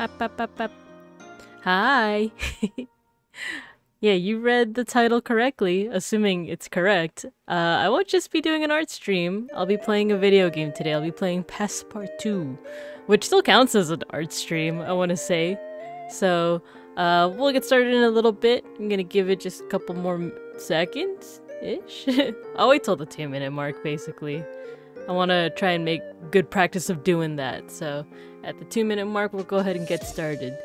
Up, up, up, up. Hi. yeah, you read the title correctly, assuming it's correct. Uh, I won't just be doing an art stream. I'll be playing a video game today. I'll be playing Passpartout, which still counts as an art stream, I want to say. So, uh, we'll get started in a little bit. I'm gonna give it just a couple more seconds-ish. I'll wait till the two minute mark, basically. I want to try and make good practice of doing that, so at the two minute mark, we'll go ahead and get started.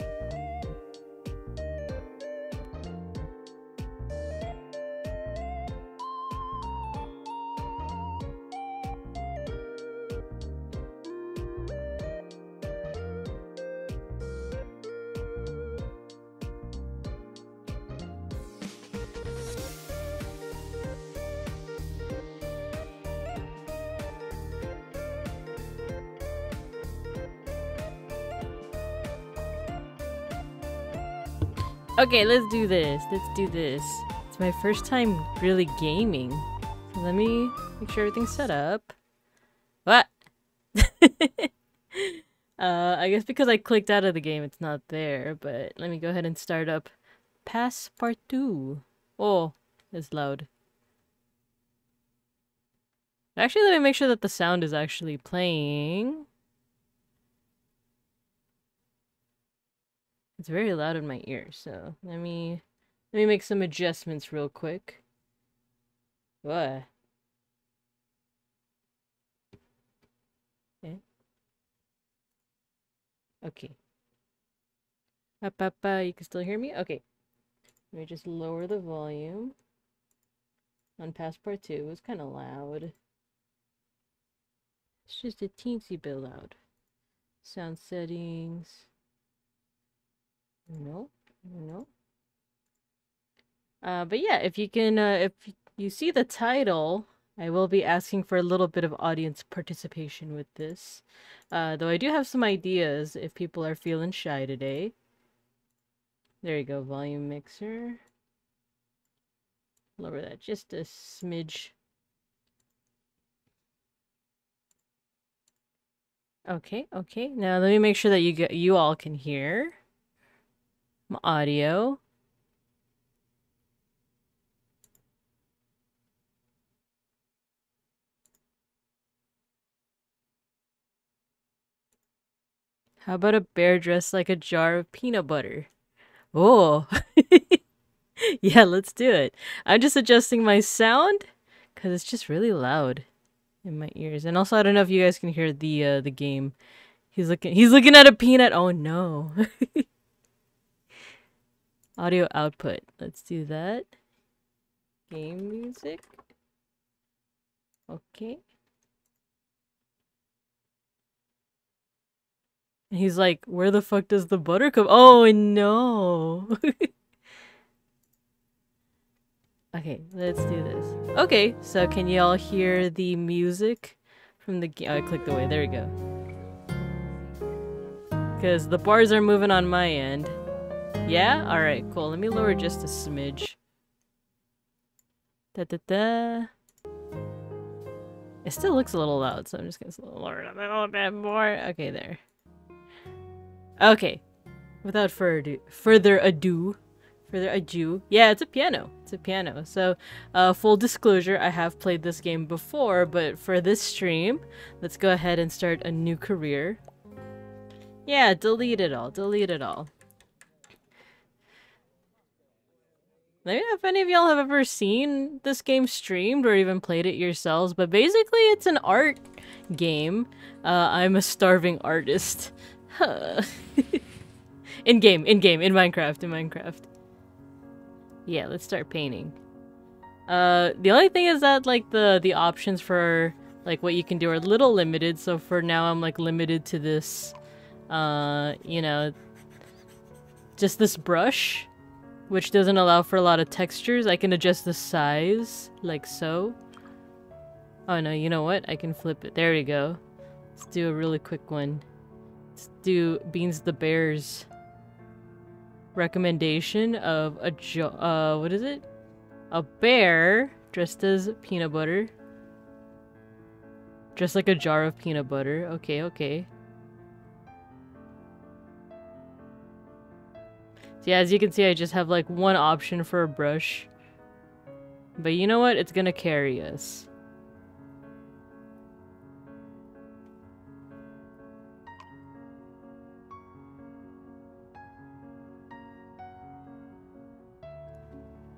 Okay, let's do this. Let's do this. It's my first time really gaming. So let me make sure everything's set up. What? uh, I guess because I clicked out of the game, it's not there. But let me go ahead and start up Passpartout. Oh, it's loud. Actually, let me make sure that the sound is actually playing. It's very loud in my ear, so let me let me make some adjustments real quick. What? Okay. Okay. Up, up, uh, you can still hear me? Okay. Let me just lower the volume. On Passpartout, it was kind of loud. It's just a teensy bit loud. Sound settings. No, no. Uh, but yeah, if you can, uh, if you see the title, I will be asking for a little bit of audience participation with this. Uh, though I do have some ideas if people are feeling shy today. There you go, volume mixer. Lower that just a smidge. Okay, okay. Now let me make sure that you get you all can hear audio. How about a bear dressed like a jar of peanut butter? Oh, yeah, let's do it. I'm just adjusting my sound because it's just really loud in my ears. And also, I don't know if you guys can hear the uh, the game. He's looking. He's looking at a peanut. Oh no. Audio output. Let's do that. Game music. Okay. And he's like, where the fuck does the butter come? Oh no. okay, let's do this. Okay, so can you all hear the music from the game? Oh, I clicked away. There we go. Because the bars are moving on my end. Yeah? Alright, cool. Let me lower just a smidge. Da da da. It still looks a little loud, so I'm just gonna lower it a little bit more. Okay, there. Okay. Without further ado, further ado, further ado, yeah, it's a piano. It's a piano. So, uh, full disclosure, I have played this game before, but for this stream, let's go ahead and start a new career. Yeah, delete it all. Delete it all. Maybe if any of y'all have ever seen this game streamed or even played it yourselves, but basically it's an art game. Uh, I'm a starving artist. in game, in game, in Minecraft, in Minecraft. Yeah, let's start painting. Uh, the only thing is that like the the options for like what you can do are a little limited. So for now, I'm like limited to this, uh, you know, just this brush which doesn't allow for a lot of textures. I can adjust the size, like so. Oh no, you know what? I can flip it. There we go. Let's do a really quick one. Let's do Beans the Bears recommendation of a jo uh, what is it? A bear dressed as peanut butter. Just like a jar of peanut butter. Okay, okay. So yeah, as you can see, I just have like one option for a brush. But you know what? It's gonna carry us.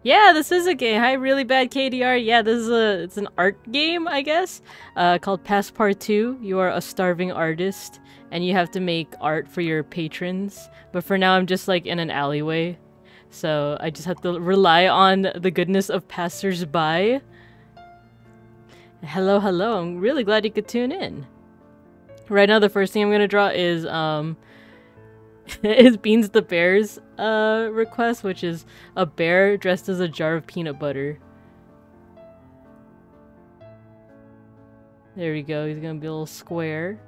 Yeah, this is a game. Hi, really bad KDR. Yeah, this is a it's an art game, I guess, uh, called Passpartout. You are a starving artist, and you have to make art for your patrons. But for now, I'm just like in an alleyway, so I just have to rely on the goodness of passersby. Hello, hello. I'm really glad you could tune in. Right now, the first thing I'm gonna draw is um is Beans the Bear's uh, request, which is a bear dressed as a jar of peanut butter. There we go, he's gonna be a little square.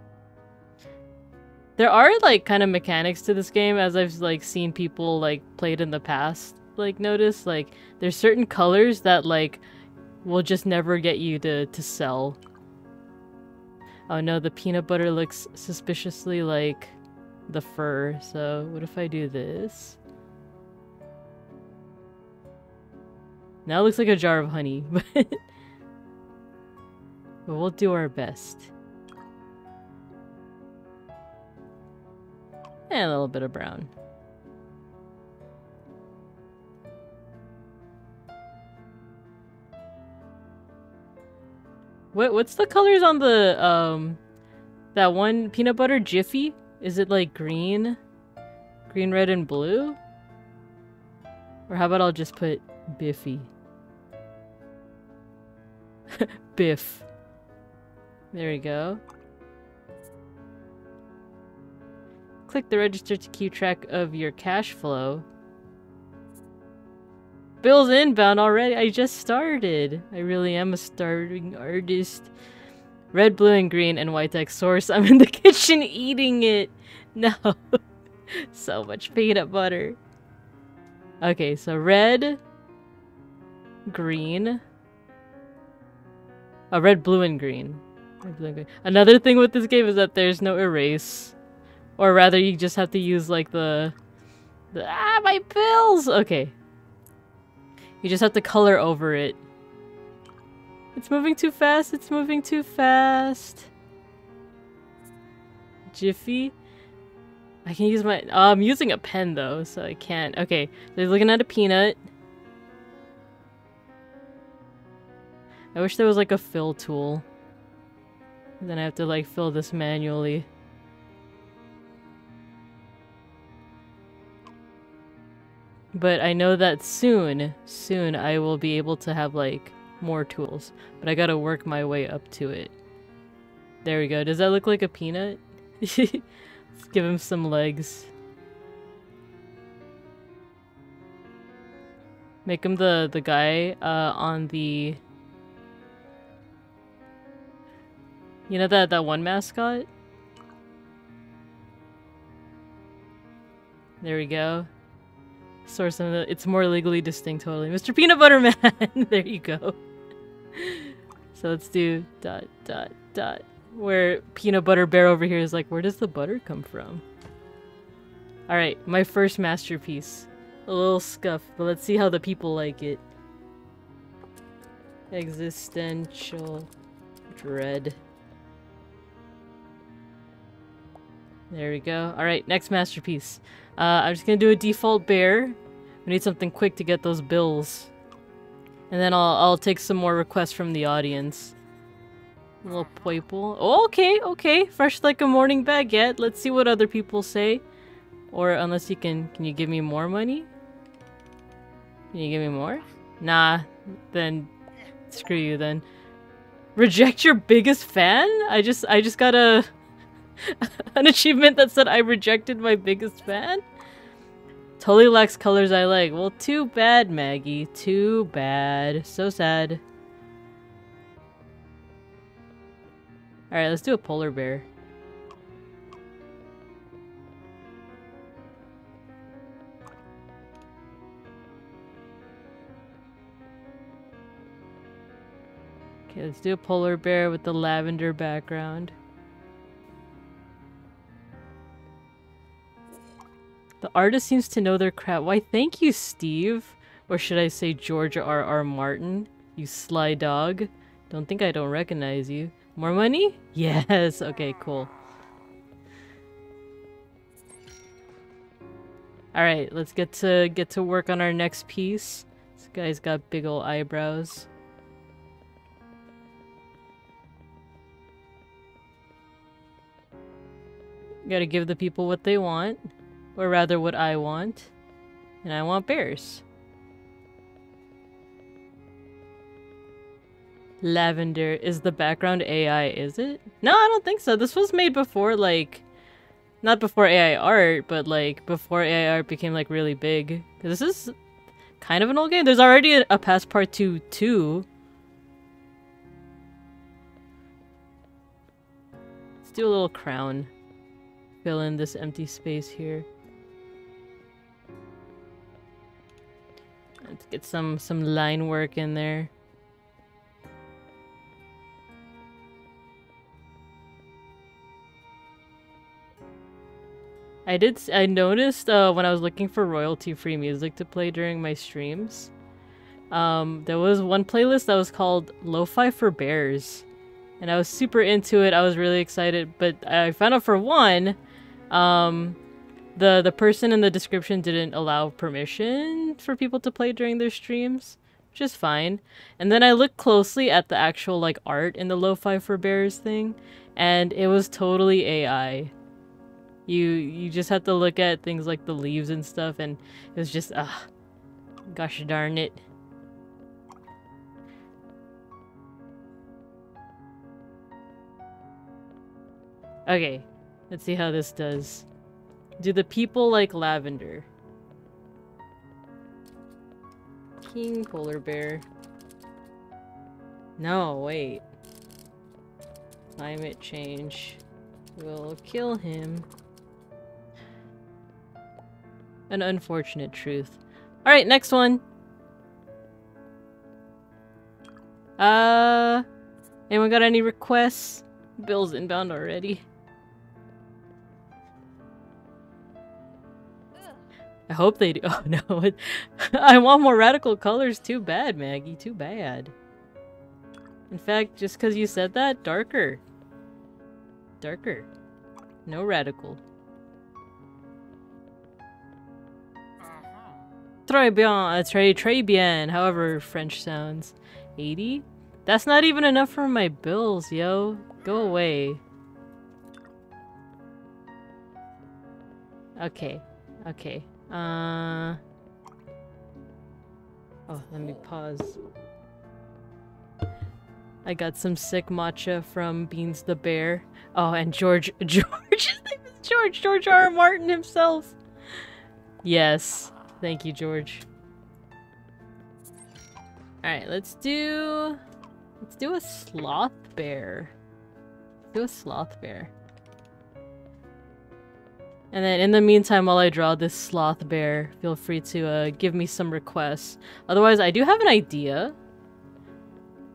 There are like kind of mechanics to this game as I've like seen people like played in the past like notice like there's certain colors that like will just never get you to to sell. Oh no, the peanut butter looks suspiciously like the fur. So what if I do this? Now it looks like a jar of honey, but, but we'll do our best. And a little bit of brown. What what's the colors on the um that one peanut butter jiffy? Is it like green? Green, red, and blue? Or how about I'll just put Biffy? Biff. There we go. Click the register to keep track of your cash flow. Bill's inbound already. I just started. I really am a starving artist. Red, blue, and green, and white text source. I'm in the kitchen eating it. No. so much peanut butter. Okay, so red, green. Oh, red, blue, and green. Red, blue, and green. Another thing with this game is that there's no erase. Or rather, you just have to use, like, the... the ah, my pills! Okay. You just have to color over it. It's moving too fast. It's moving too fast. Jiffy. I can use my... Oh, I'm using a pen, though, so I can't. Okay, he's looking at a peanut. I wish there was, like, a fill tool. then I have to, like, fill this manually. But I know that soon, soon, I will be able to have, like, more tools. But I gotta work my way up to it. There we go. Does that look like a peanut? Let's give him some legs. Make him the, the guy uh, on the... You know that, that one mascot? There we go. Source of the, it's more legally distinct totally. Mr. Peanut Butter Man! there you go. So let's do dot dot dot. Where peanut butter bear over here is like, where does the butter come from? Alright, my first masterpiece. A little scuff, but let's see how the people like it. Existential dread. There we go. Alright, next masterpiece. Uh, I'm just gonna do a default bear. We need something quick to get those bills. And then I'll, I'll take some more requests from the audience. A little purple. Oh, okay, okay. Fresh like a morning baguette. Let's see what other people say. Or unless you can, can you give me more money? Can you give me more? Nah, then screw you then. Reject your biggest fan? I just, I just got a, an achievement that said I rejected my biggest fan? Totally lacks colors I like. Well, too bad, Maggie. Too bad. So sad. Alright, let's do a polar bear. Okay, let's do a polar bear with the lavender background. The artist seems to know their crap. Why, thank you, Steve. Or should I say George R. R. Martin? You sly dog. Don't think I don't recognize you. More money? Yes. Okay, cool. Alright, let's get to get to work on our next piece. This guy's got big old eyebrows. Gotta give the people what they want. Or rather, what I want. And I want bears. Lavender is the background AI, is it? No, I don't think so. This was made before, like... Not before AI art, but, like, before AI art became, like, really big. This is kind of an old game. There's already a, a part 2. too. Let's do a little crown. Fill in this empty space here. Let's get some some line work in there. I did. I noticed uh, when I was looking for royalty-free music to play during my streams, um, there was one playlist that was called "Lo-Fi for Bears," and I was super into it. I was really excited, but I found out for one, um, the the person in the description didn't allow permission for people to play during their streams, which is fine. And then I looked closely at the actual like art in the Lo-Fi for Bears thing, and it was totally AI. You you just have to look at things like the leaves and stuff, and it was just ah, gosh darn it. Okay, let's see how this does. Do the people like lavender? King polar bear. No, wait. Climate change will kill him. An unfortunate truth. Alright, next one. Uh, anyone got any requests? Bill's inbound already. Hope they do. Oh no, I want more radical colors. Too bad, Maggie. Too bad. In fact, just because you said that, darker. Darker. No radical. Très bien, uh, très, très bien, however French sounds. 80? That's not even enough for my bills, yo. Go away. Okay, okay. Uh... Oh, let me pause. I got some sick matcha from Beans the Bear. Oh, and George- George! George! George R. R. Martin himself! Yes. Thank you, George. Alright, let's do... Let's do a sloth bear. Let's do a sloth bear. And then in the meantime, while I draw this sloth bear, feel free to uh, give me some requests. Otherwise, I do have an idea.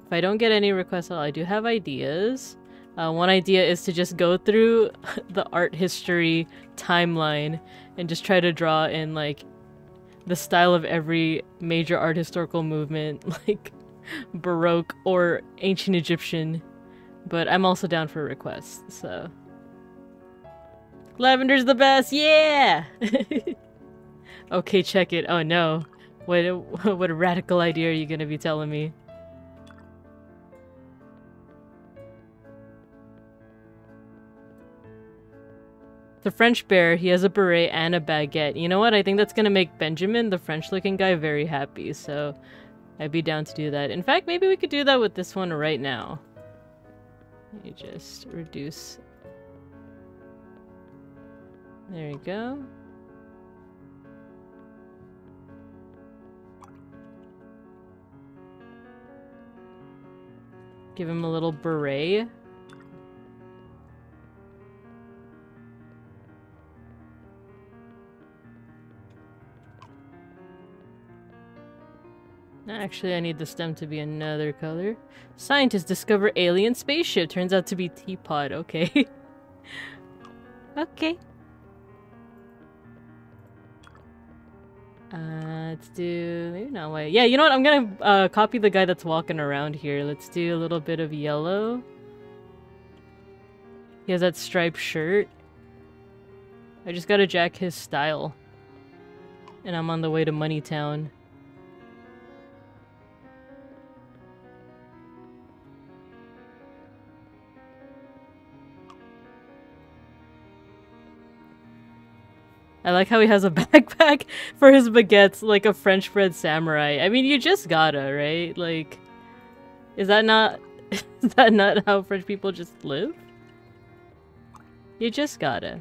If I don't get any requests all, I do have ideas. Uh, one idea is to just go through the art history timeline and just try to draw in like the style of every major art historical movement, like Baroque or ancient Egyptian. But I'm also down for requests, so. Lavender's the best, yeah! okay, check it. Oh no. What a, what a radical idea are you gonna be telling me? The French bear, he has a beret and a baguette. You know what? I think that's gonna make Benjamin, the French-looking guy, very happy, so I'd be down to do that. In fact, maybe we could do that with this one right now. Let me just reduce. There you go. Give him a little beret. Actually, I need the stem to be another color. Scientists discover alien spaceship. Turns out to be teapot. Okay. okay. Uh, let's do maybe not white. Yeah, you know what? I'm gonna uh, copy the guy that's walking around here. Let's do a little bit of yellow. He has that striped shirt. I just gotta jack his style. And I'm on the way to Moneytown. I like how he has a backpack for his baguettes like a French bread samurai. I mean, you just gotta, right? Like, is that not, is that not how French people just live? You just gotta.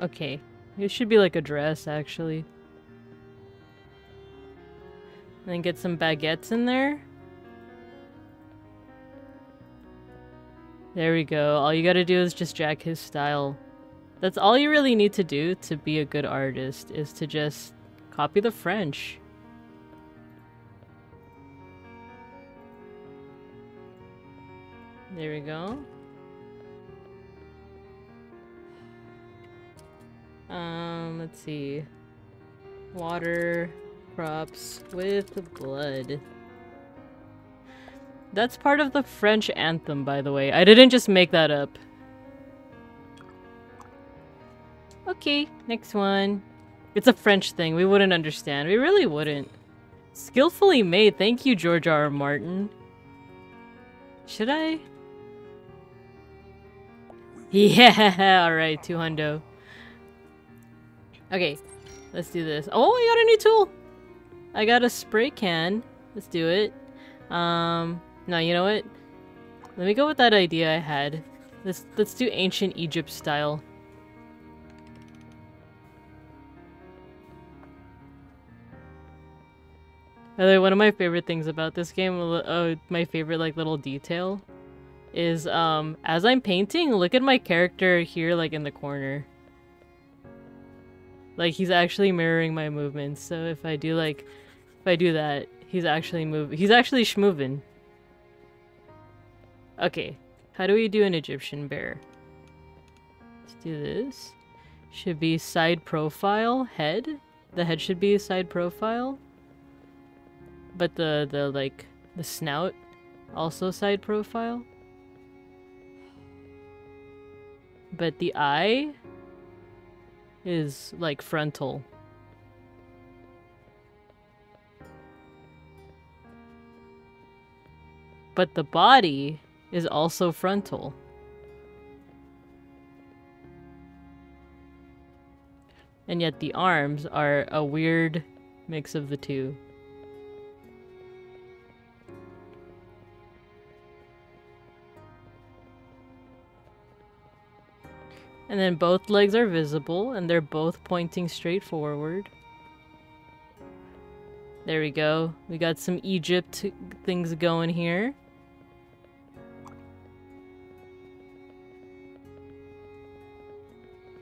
Okay. It should be like a dress, actually. And then get some baguettes in there. There we go. All you gotta do is just jack his style. That's all you really need to do to be a good artist, is to just copy the French. There we go. Um, let's see. Water, crops with blood. That's part of the French anthem, by the way. I didn't just make that up. Okay, next one. It's a French thing. We wouldn't understand. We really wouldn't. Skillfully made. Thank you, George R. R. Martin. Should I? Yeah, alright, two hundo. Okay, let's do this. Oh, I got a new tool! I got a spray can. Let's do it. Um, no, you know what? Let me go with that idea I had. Let's let's do ancient Egypt style. By the way, one of my favorite things about this game, uh, my favorite like little detail, is um as I'm painting, look at my character here like in the corner. Like he's actually mirroring my movements. So if I do like, if I do that, he's actually move. He's actually schmoving. Okay, how do we do an Egyptian bear? Let's do this. Should be side profile, head. The head should be side profile. But the, the like, the snout, also side profile. But the eye is like frontal. But the body is also frontal. And yet the arms are a weird mix of the two. And then both legs are visible and they're both pointing straight forward. There we go. We got some Egypt things going here.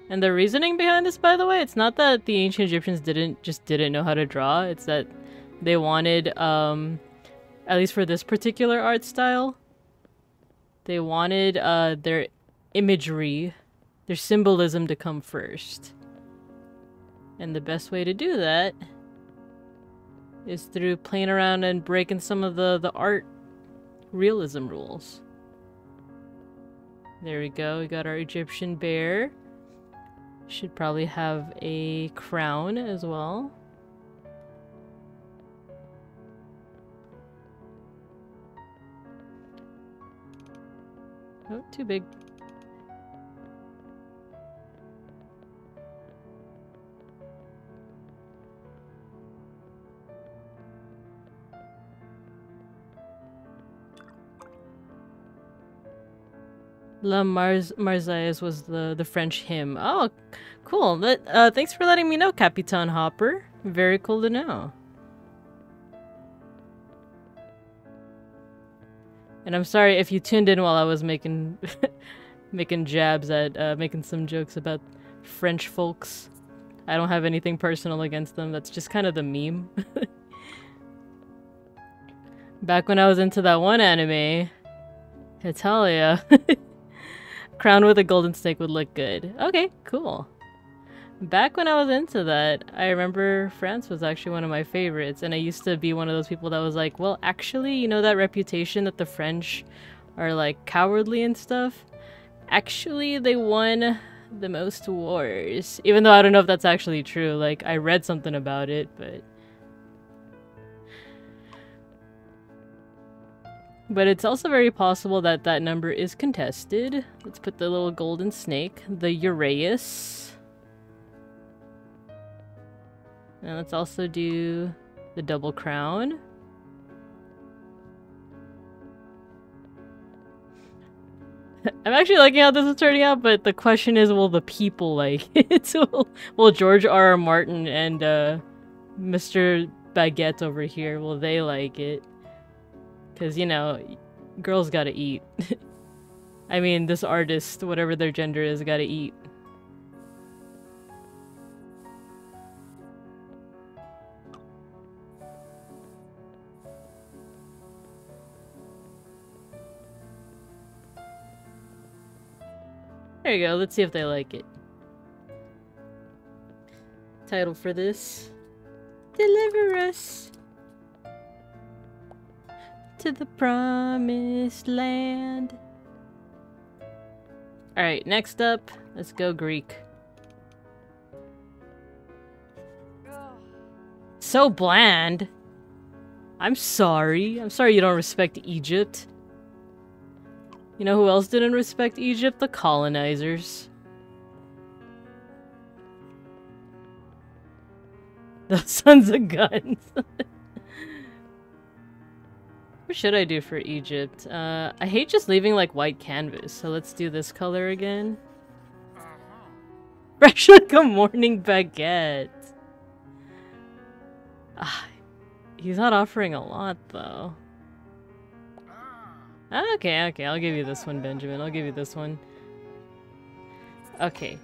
And the reasoning behind this, by the way, it's not that the ancient Egyptians didn't just didn't know how to draw. It's that they wanted, um, at least for this particular art style, they wanted uh, their imagery there's symbolism to come first. And the best way to do that is through playing around and breaking some of the, the art realism rules. There we go, we got our Egyptian bear. Should probably have a crown as well. Oh, too big. La Mars Marseillaise was the, the French hymn. Oh, cool. Uh, thanks for letting me know, Capitan Hopper. Very cool to know. And I'm sorry if you tuned in while I was making making jabs at uh, making some jokes about French folks. I don't have anything personal against them. That's just kind of the meme. Back when I was into that one anime, Hetalia, crowned with a golden snake would look good. Okay, cool. Back when I was into that, I remember France was actually one of my favorites, and I used to be one of those people that was like, well, actually, you know that reputation that the French are like cowardly and stuff? Actually, they won the most wars. Even though I don't know if that's actually true. Like, I read something about it, but... But it's also very possible that that number is contested. Let's put the little golden snake, the Uraeus. And let's also do the double crown. I'm actually liking how this is turning out, but the question is, will the people like it? will, will George R. R. Martin and uh, Mr. Baguette over here, will they like it? Because, you know, girls gotta eat. I mean, this artist, whatever their gender is, gotta eat. There you go, let's see if they like it. Title for this. Deliver us to the promised land. Alright, next up, let's go Greek. So bland. I'm sorry. I'm sorry you don't respect Egypt. You know who else didn't respect Egypt? The colonizers. The sons of guns. what should I do for Egypt? Uh, I hate just leaving like white canvas, so let's do this color again. Fresh like a morning baguette. Ah, he's not offering a lot though. Okay, okay, I'll give you this one, Benjamin. I'll give you this one. Okay.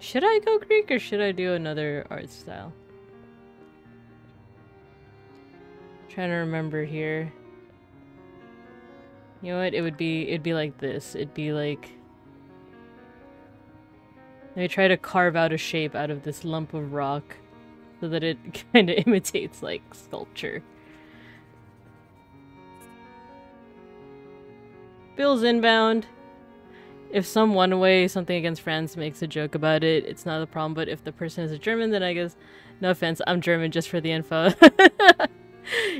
Should I go Greek or should I do another art style? Trying to remember here. You know what? It would be it'd be like this. It'd be like I try to carve out a shape out of this lump of rock so that it kind of imitates like sculpture. Bill's inbound. If some one way something against France makes a joke about it, it's not a problem. But if the person is a German, then I guess, no offense, I'm German just for the info.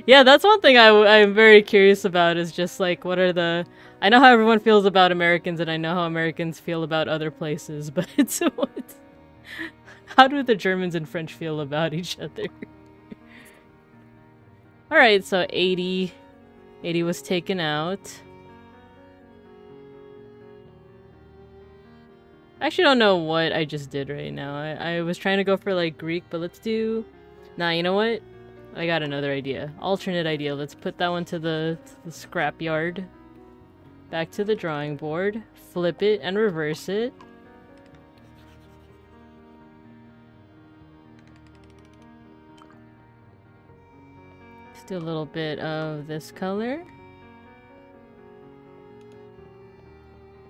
yeah, that's one thing I'm very curious about is just like, what are the... I know how everyone feels about Americans and I know how Americans feel about other places, but it's what... How do the Germans and French feel about each other? Alright, so 80... 80 was taken out. I actually don't know what I just did right now. I, I was trying to go for like Greek, but let's do... Nah, you know what? I got another idea. Alternate idea. Let's put that one to the, to the scrap yard. Back to the drawing board. Flip it and reverse it. Do a little bit of this color.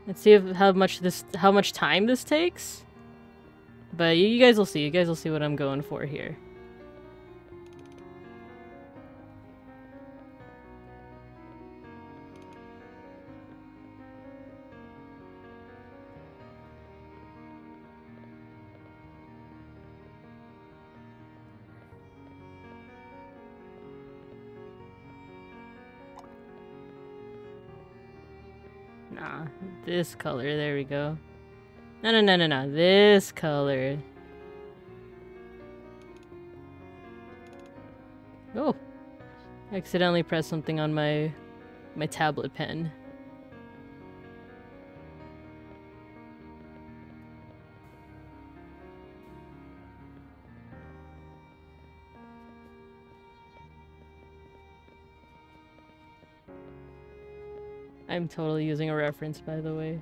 Let's see if, how much this, how much time this takes. But you guys will see. You guys will see what I'm going for here. This color. There we go. No, no, no, no, no. This color. Oh. I accidentally pressed something on my my tablet pen. I'm totally using a reference, by the way.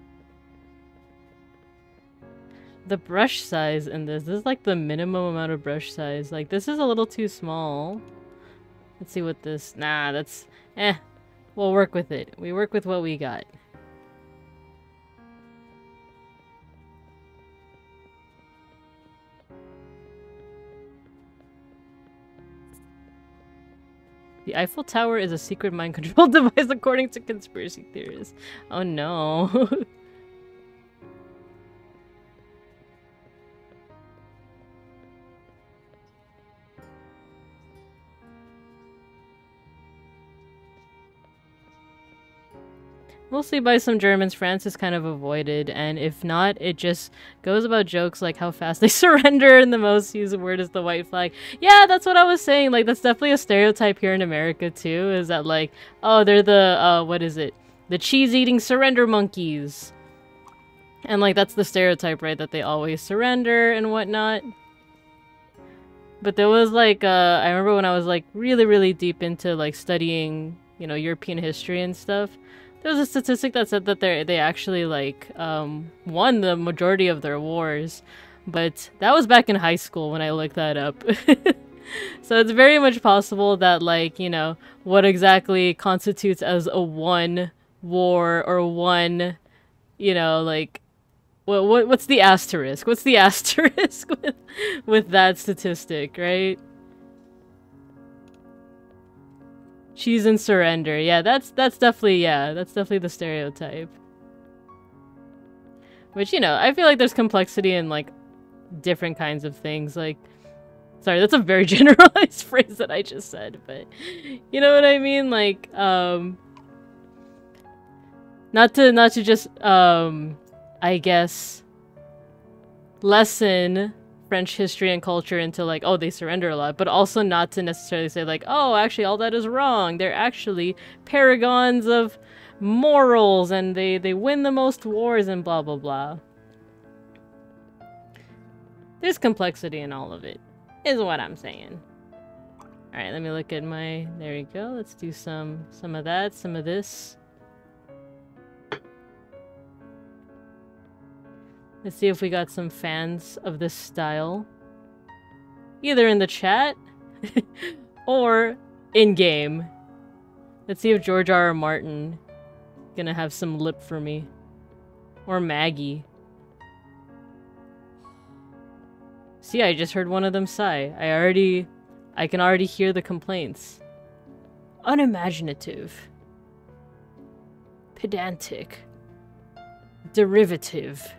The brush size in this, this is like the minimum amount of brush size. Like, this is a little too small. Let's see what this... Nah, that's... Eh. We'll work with it. We work with what we got. The Eiffel Tower is a secret mind control device according to conspiracy theorists. Oh no. Mostly by some Germans, France is kind of avoided, and if not, it just goes about jokes like how fast they surrender, and the most used word is the white flag. Yeah, that's what I was saying. Like, that's definitely a stereotype here in America, too, is that, like, oh, they're the, uh, what is it? The cheese-eating surrender monkeys. And, like, that's the stereotype, right? That they always surrender and whatnot. But there was, like, uh, I remember when I was, like, really, really deep into, like, studying, you know, European history and stuff there was a statistic that said that they they actually like um, won the majority of their wars, but that was back in high school when I looked that up. so it's very much possible that like you know what exactly constitutes as a one war or one, you know like what, what what's the asterisk? What's the asterisk with with that statistic, right? Cheese in surrender. Yeah, that's that's definitely yeah, that's definitely the stereotype. Which, you know, I feel like there's complexity in like different kinds of things. Like sorry, that's a very generalized phrase that I just said, but you know what I mean? Like, um not to not to just um I guess lessen French history and culture into like, oh, they surrender a lot, but also not to necessarily say like, oh, actually all that is wrong. They're actually paragons of morals and they, they win the most wars and blah blah blah. There's complexity in all of it, is what I'm saying. Alright, let me look at my there we go. Let's do some some of that, some of this. Let's see if we got some fans of this style. Either in the chat or in-game. Let's see if George R. R. Martin gonna have some lip for me. Or Maggie. See, I just heard one of them sigh. I already... I can already hear the complaints. Unimaginative. Pedantic. Derivative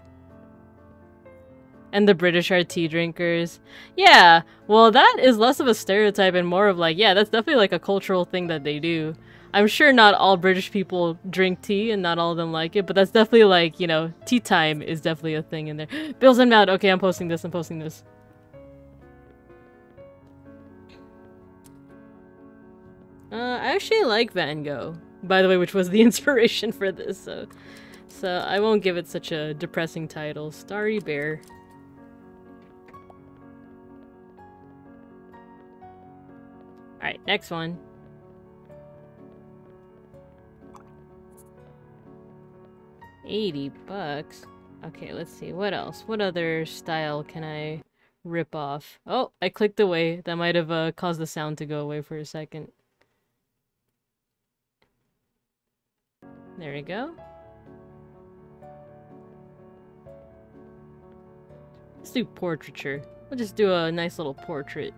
and the British are tea drinkers. Yeah, well, that is less of a stereotype and more of like, yeah, that's definitely like a cultural thing that they do. I'm sure not all British people drink tea and not all of them like it, but that's definitely like, you know, tea time is definitely a thing in there. Bills and Mad, okay, I'm posting this, I'm posting this. Uh, I actually like Van Gogh, by the way, which was the inspiration for this, so... So I won't give it such a depressing title. Starry Bear. Alright, next one. Eighty bucks. Okay, let's see. What else? What other style can I rip off? Oh, I clicked away. That might have uh, caused the sound to go away for a second. There we go. Let's do portraiture. We'll just do a nice little portrait.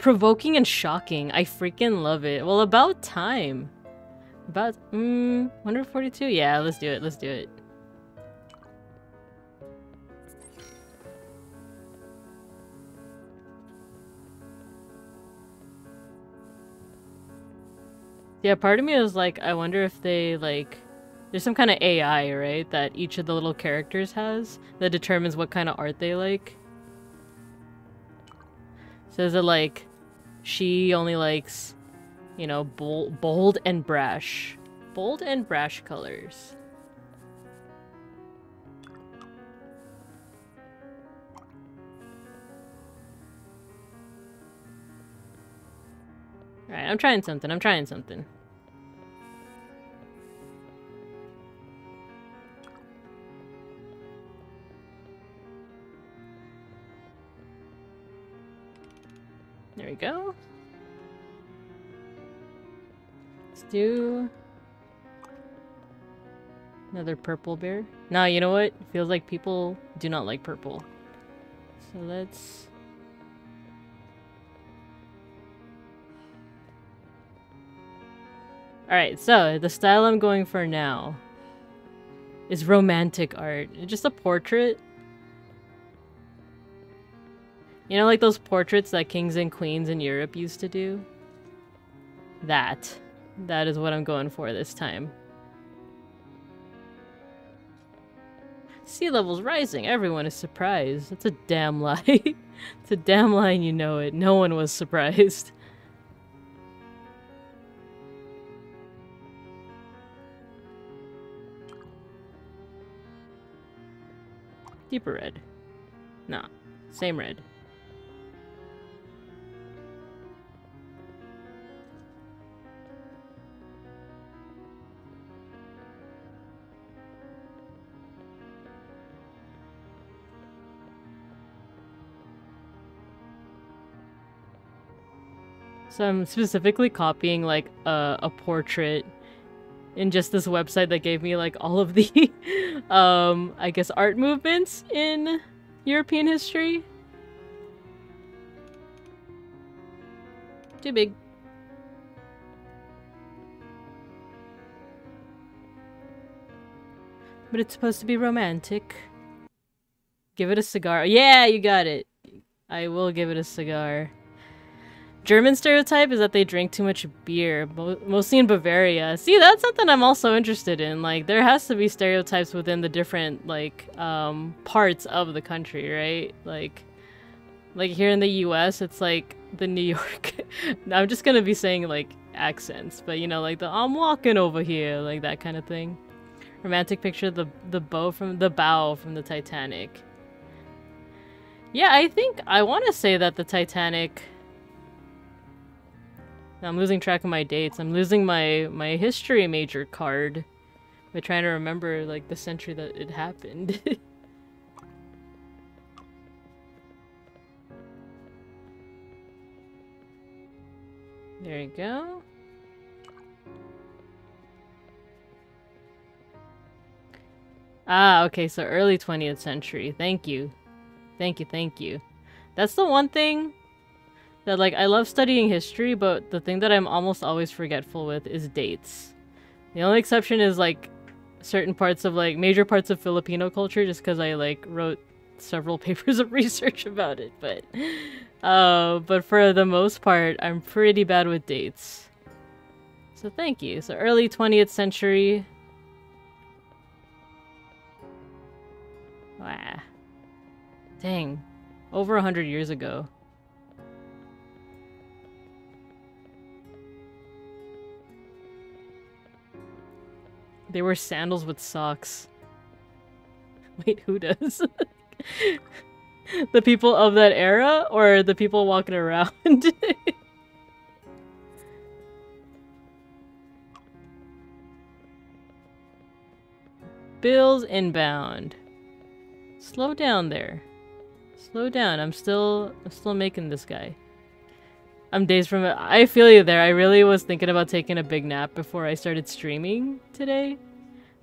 Provoking and shocking. I freaking love it. Well, about time. About, mm, 142? Yeah, let's do it. Let's do it. Yeah, part of me was like, I wonder if they, like... There's some kind of AI, right? That each of the little characters has that determines what kind of art they like. So is it like she only likes, you know, bold, bold and brash. Bold and brash colors. Alright, I'm trying something. I'm trying something. We go. Let's do another purple bear. Now, you know what? It feels like people do not like purple. So let's... Alright, so the style I'm going for now is romantic art. Just a portrait. You know like those portraits that kings and queens in Europe used to do? That. That is what I'm going for this time. Sea level's rising. Everyone is surprised. That's a damn lie. it's a damn lie you know it. No one was surprised. Deeper red. Nah. Same red. So I'm specifically copying like a, a portrait in just this website that gave me like all of the um I guess art movements in European history. Too big. But it's supposed to be romantic. Give it a cigar. Yeah, you got it. I will give it a cigar. German stereotype is that they drink too much beer, mostly in Bavaria. See, that's something I'm also interested in. Like, there has to be stereotypes within the different, like, um, parts of the country, right? Like, like here in the U.S., it's like the New York. I'm just gonna be saying like accents, but you know, like the I'm walking over here, like that kind of thing. Romantic picture the the bow from the bow from the Titanic. Yeah, I think I want to say that the Titanic I'm losing track of my dates. I'm losing my, my history major card by trying to remember, like, the century that it happened. there you go. Ah, okay, so early 20th century. Thank you. Thank you, thank you. That's the one thing that like I love studying history, but the thing that I'm almost always forgetful with is dates. The only exception is like certain parts of like major parts of Filipino culture just because I like wrote several papers of research about it, but uh but for the most part I'm pretty bad with dates. So thank you. So early 20th century. Wow. Dang. Over a hundred years ago. They wear sandals with socks. Wait, who does? the people of that era or the people walking around? Bills inbound. Slow down there. Slow down. I'm still I'm still making this guy. I'm days from it. I feel you there. I really was thinking about taking a big nap before I started streaming today.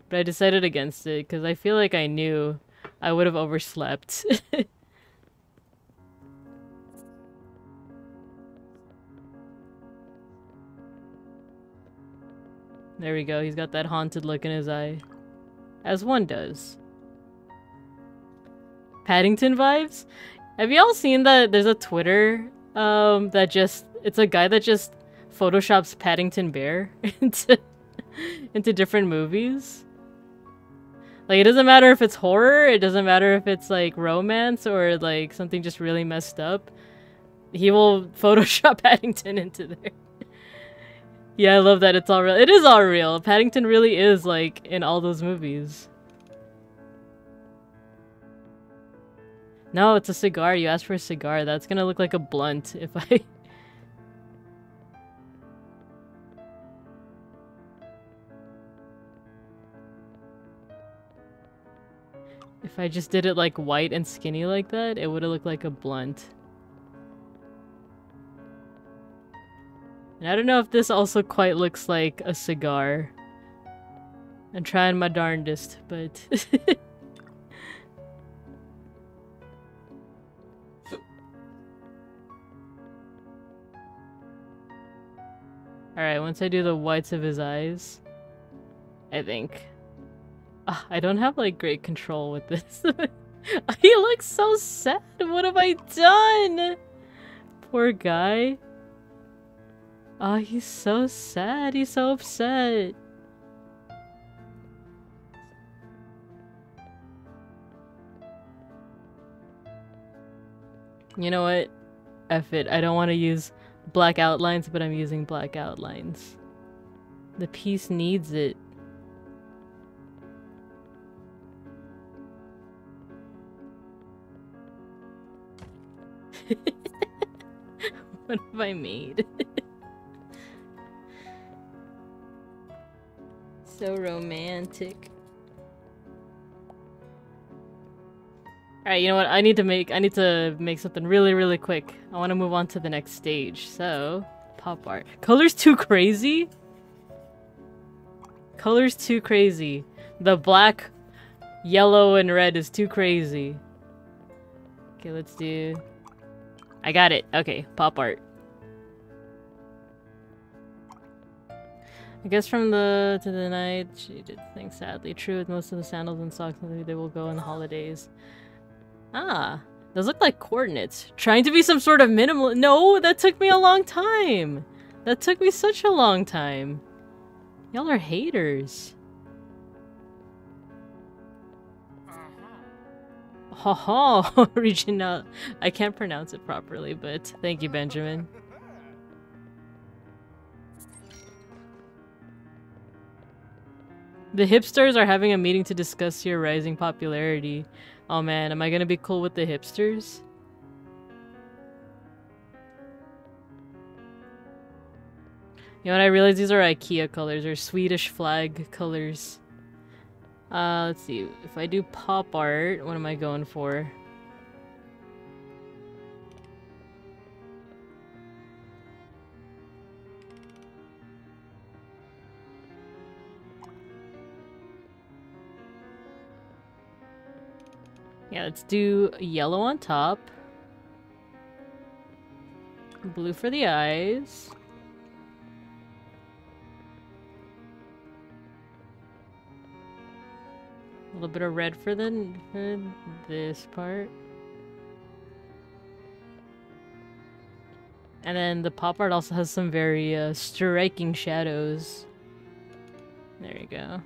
But I decided against it because I feel like I knew I would have overslept. there we go. He's got that haunted look in his eye. As one does. Paddington vibes? Have y'all seen that there's a Twitter um, that just it's a guy that just photoshops Paddington Bear into into different movies. Like it doesn't matter if it's horror, it doesn't matter if it's like romance or like something just really messed up. He will Photoshop Paddington into there. yeah, I love that it's all real. It is all real. Paddington really is like in all those movies. No, it's a cigar. You asked for a cigar. That's gonna look like a blunt if I... if I just did it like white and skinny like that, it would've looked like a blunt. And I don't know if this also quite looks like a cigar. I'm trying my darndest, but... Alright, once I do the whites of his eyes, I think. Uh, I don't have like great control with this. he looks so sad. What have I done? Poor guy. Oh, he's so sad. He's so upset. You know what? F it. I don't want to use black outlines, but I'm using black outlines. The piece needs it. what have I made? so romantic. Alright, you know what? I need to make I need to make something really, really quick. I want to move on to the next stage. So, pop art. Color's too crazy? Color's too crazy. The black, yellow, and red is too crazy. Okay, let's do... I got it. Okay, pop art. I guess from the to the night, she did things sadly. True with most of the sandals and socks, they will go in the holidays. Ah, those look like coordinates. Trying to be some sort of minimal- No, that took me a long time! That took me such a long time. Y'all are haters. Ha ha, reaching out. I can't pronounce it properly, but thank you, Benjamin. The hipsters are having a meeting to discuss your rising popularity. Oh man, am I gonna be cool with the hipsters? You know what, I realize these are IKEA colors, or Swedish flag colors. Uh, let's see, if I do pop art, what am I going for? Yeah, let's do yellow on top. Blue for the eyes. A little bit of red for the for this part. And then the pop art also has some very uh, striking shadows. There you go.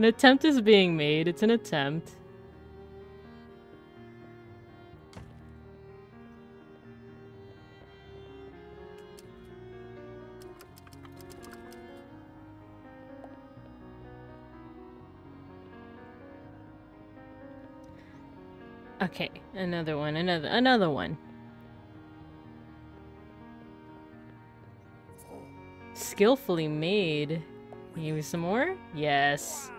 An attempt is being made. It's an attempt. Okay, another one, another another one. Skillfully made. Me some more? Yes.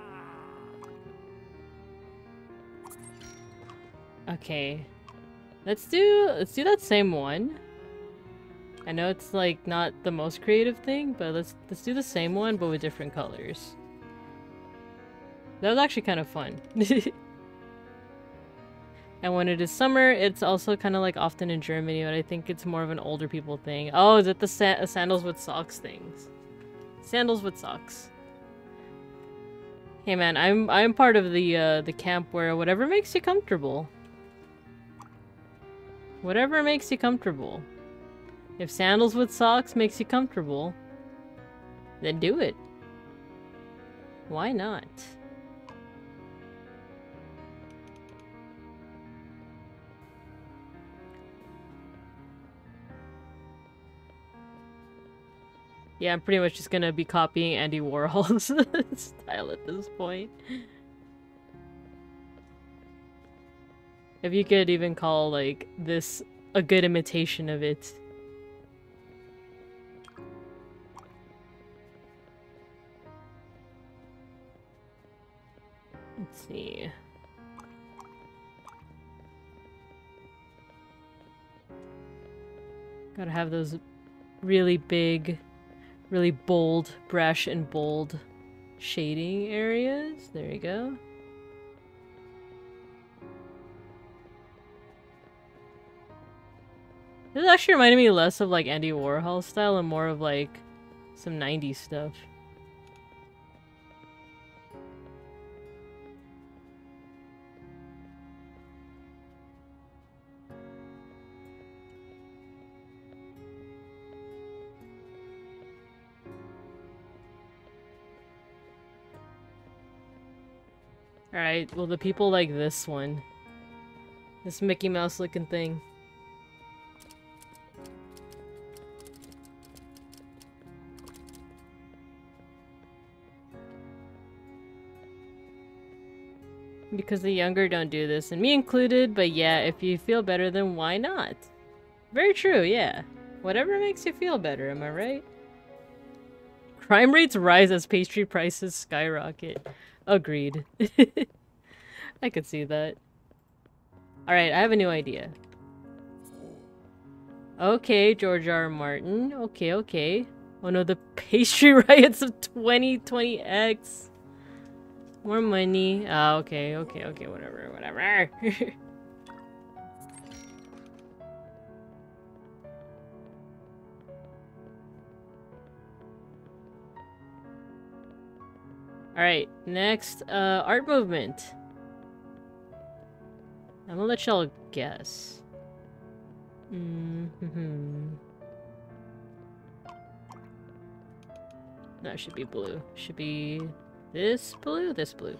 Okay. Let's do let's do that same one. I know it's like not the most creative thing, but let's let's do the same one but with different colors. That was actually kind of fun. and when it is summer, it's also kind of like often in Germany, but I think it's more of an older people thing. Oh, is it the sa sandals with socks things? Sandals with socks. Hey man, I'm I'm part of the uh, the camp where whatever makes you comfortable. Whatever makes you comfortable. If sandals with socks makes you comfortable, then do it. Why not? Yeah, I'm pretty much just gonna be copying Andy Warhol's style at this point. If you could even call, like, this a good imitation of it. Let's see. Gotta have those really big, really bold, brash and bold shading areas. There you go. This actually reminded me less of like Andy Warhol style and more of like some 90s stuff. Alright, well the people like this one. This Mickey Mouse looking thing. Because the younger don't do this, and me included, but yeah, if you feel better, then why not? Very true, yeah. Whatever makes you feel better, am I right? Crime rates rise as pastry prices skyrocket. Agreed. I could see that. Alright, I have a new idea. Okay, George R. R. Martin. Okay, okay. Oh no, the pastry riots of 2020X. More money. Ah, okay, okay, okay, whatever, whatever. Alright, next, uh, art movement. I'm gonna let y'all guess. Mm hmm That should be blue. Should be this blue? This blue.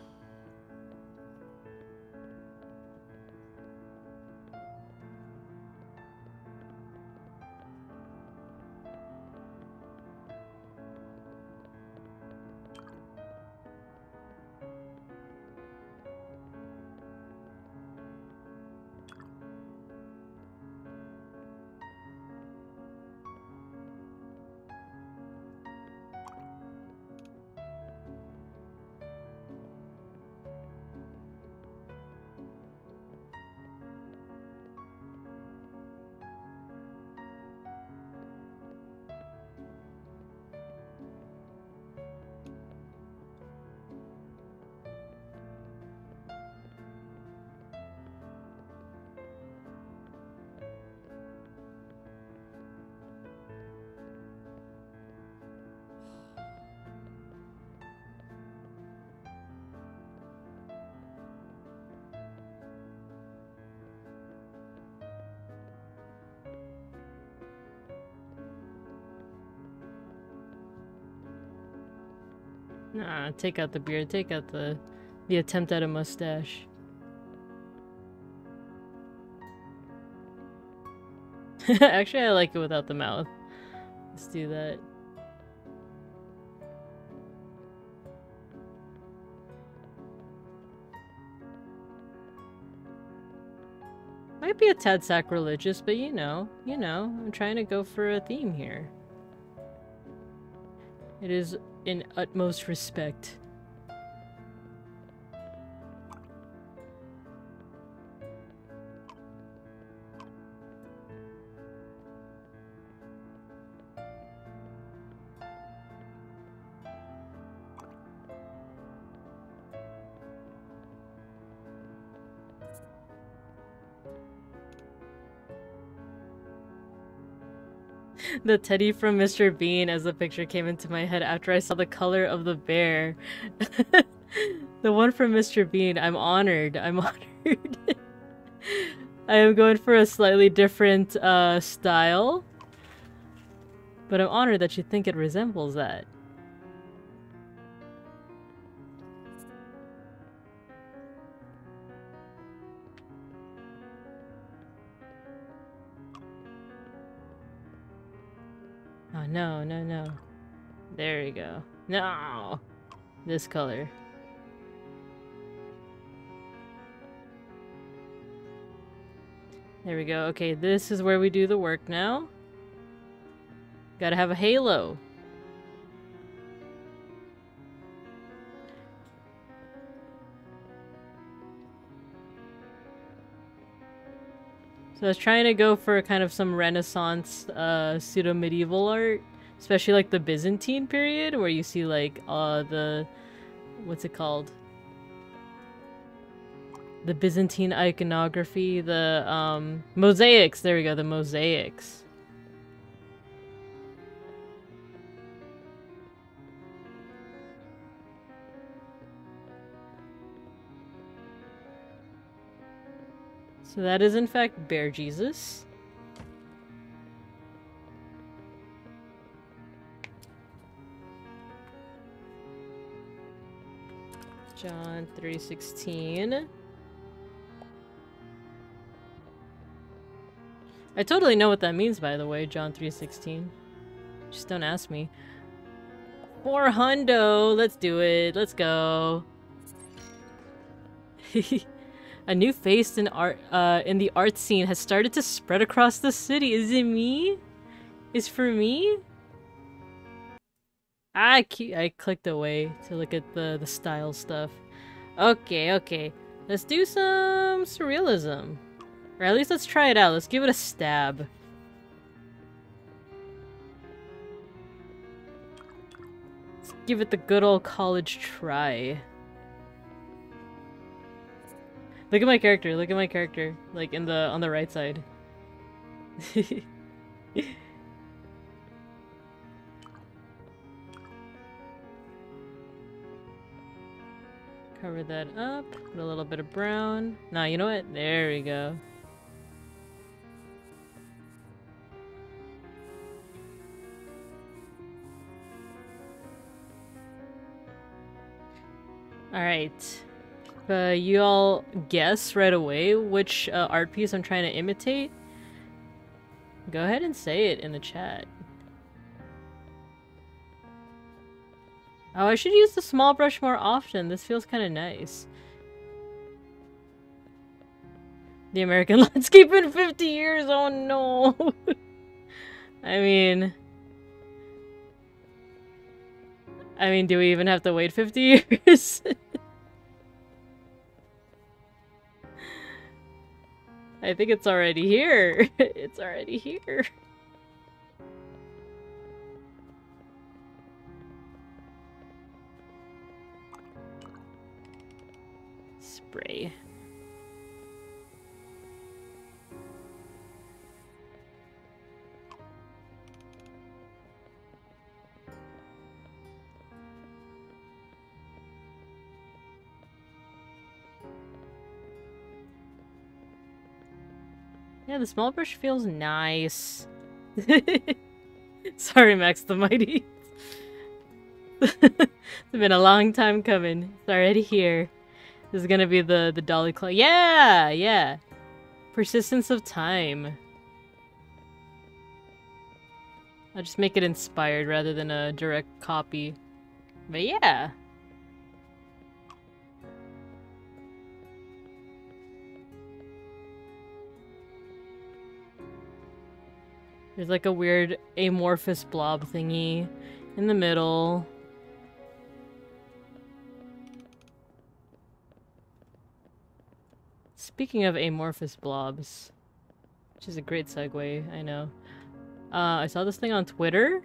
Nah, take out the beard, take out the the attempt at a mustache. Actually, I like it without the mouth. Let's do that. Might be a tad sacrilegious, but you know, you know, I'm trying to go for a theme here. It is in utmost respect. The teddy from Mr. Bean as the picture came into my head after I saw the color of the bear. the one from Mr. Bean, I'm honored. I'm honored. I am going for a slightly different uh, style. But I'm honored that you think it resembles that. No, no, no. There you go. No! This color. There we go. Okay, this is where we do the work now. Gotta have a halo. So I was trying to go for kind of some Renaissance, uh, pseudo-medieval art. Especially like the Byzantine period, where you see like, uh, the... What's it called? The Byzantine iconography, the, um, mosaics! There we go, the mosaics. So that is in fact Bear Jesus. John 3.16. I totally know what that means, by the way, John 3.16. Just don't ask me. Four hundo! Let's do it. Let's go. A new face in art uh, in the art scene has started to spread across the city. Is it me? Is for me? I I clicked away to look at the the style stuff. Okay, okay. Let's do some surrealism. Or at least let's try it out. Let's give it a stab. Let's give it the good old college try. Look at my character, look at my character. Like in the on the right side. Cover that up, put a little bit of brown. Now, you know what? There we go. Alright uh, you all guess right away which uh, art piece I'm trying to imitate, go ahead and say it in the chat. Oh, I should use the small brush more often. This feels kind of nice. The American landscape in 50 years? Oh no! I mean... I mean, do we even have to wait 50 years? I think it's already here. it's already here. Spray. Yeah, the small brush feels nice. Sorry, Max the Mighty. it's been a long time coming. It's already here. This is gonna be the, the Dalí Claw. Yeah! Yeah! Persistence of time. I'll just make it inspired rather than a direct copy. But yeah. There's like a weird amorphous blob thingy in the middle. Speaking of amorphous blobs, which is a great segue, I know. Uh, I saw this thing on Twitter.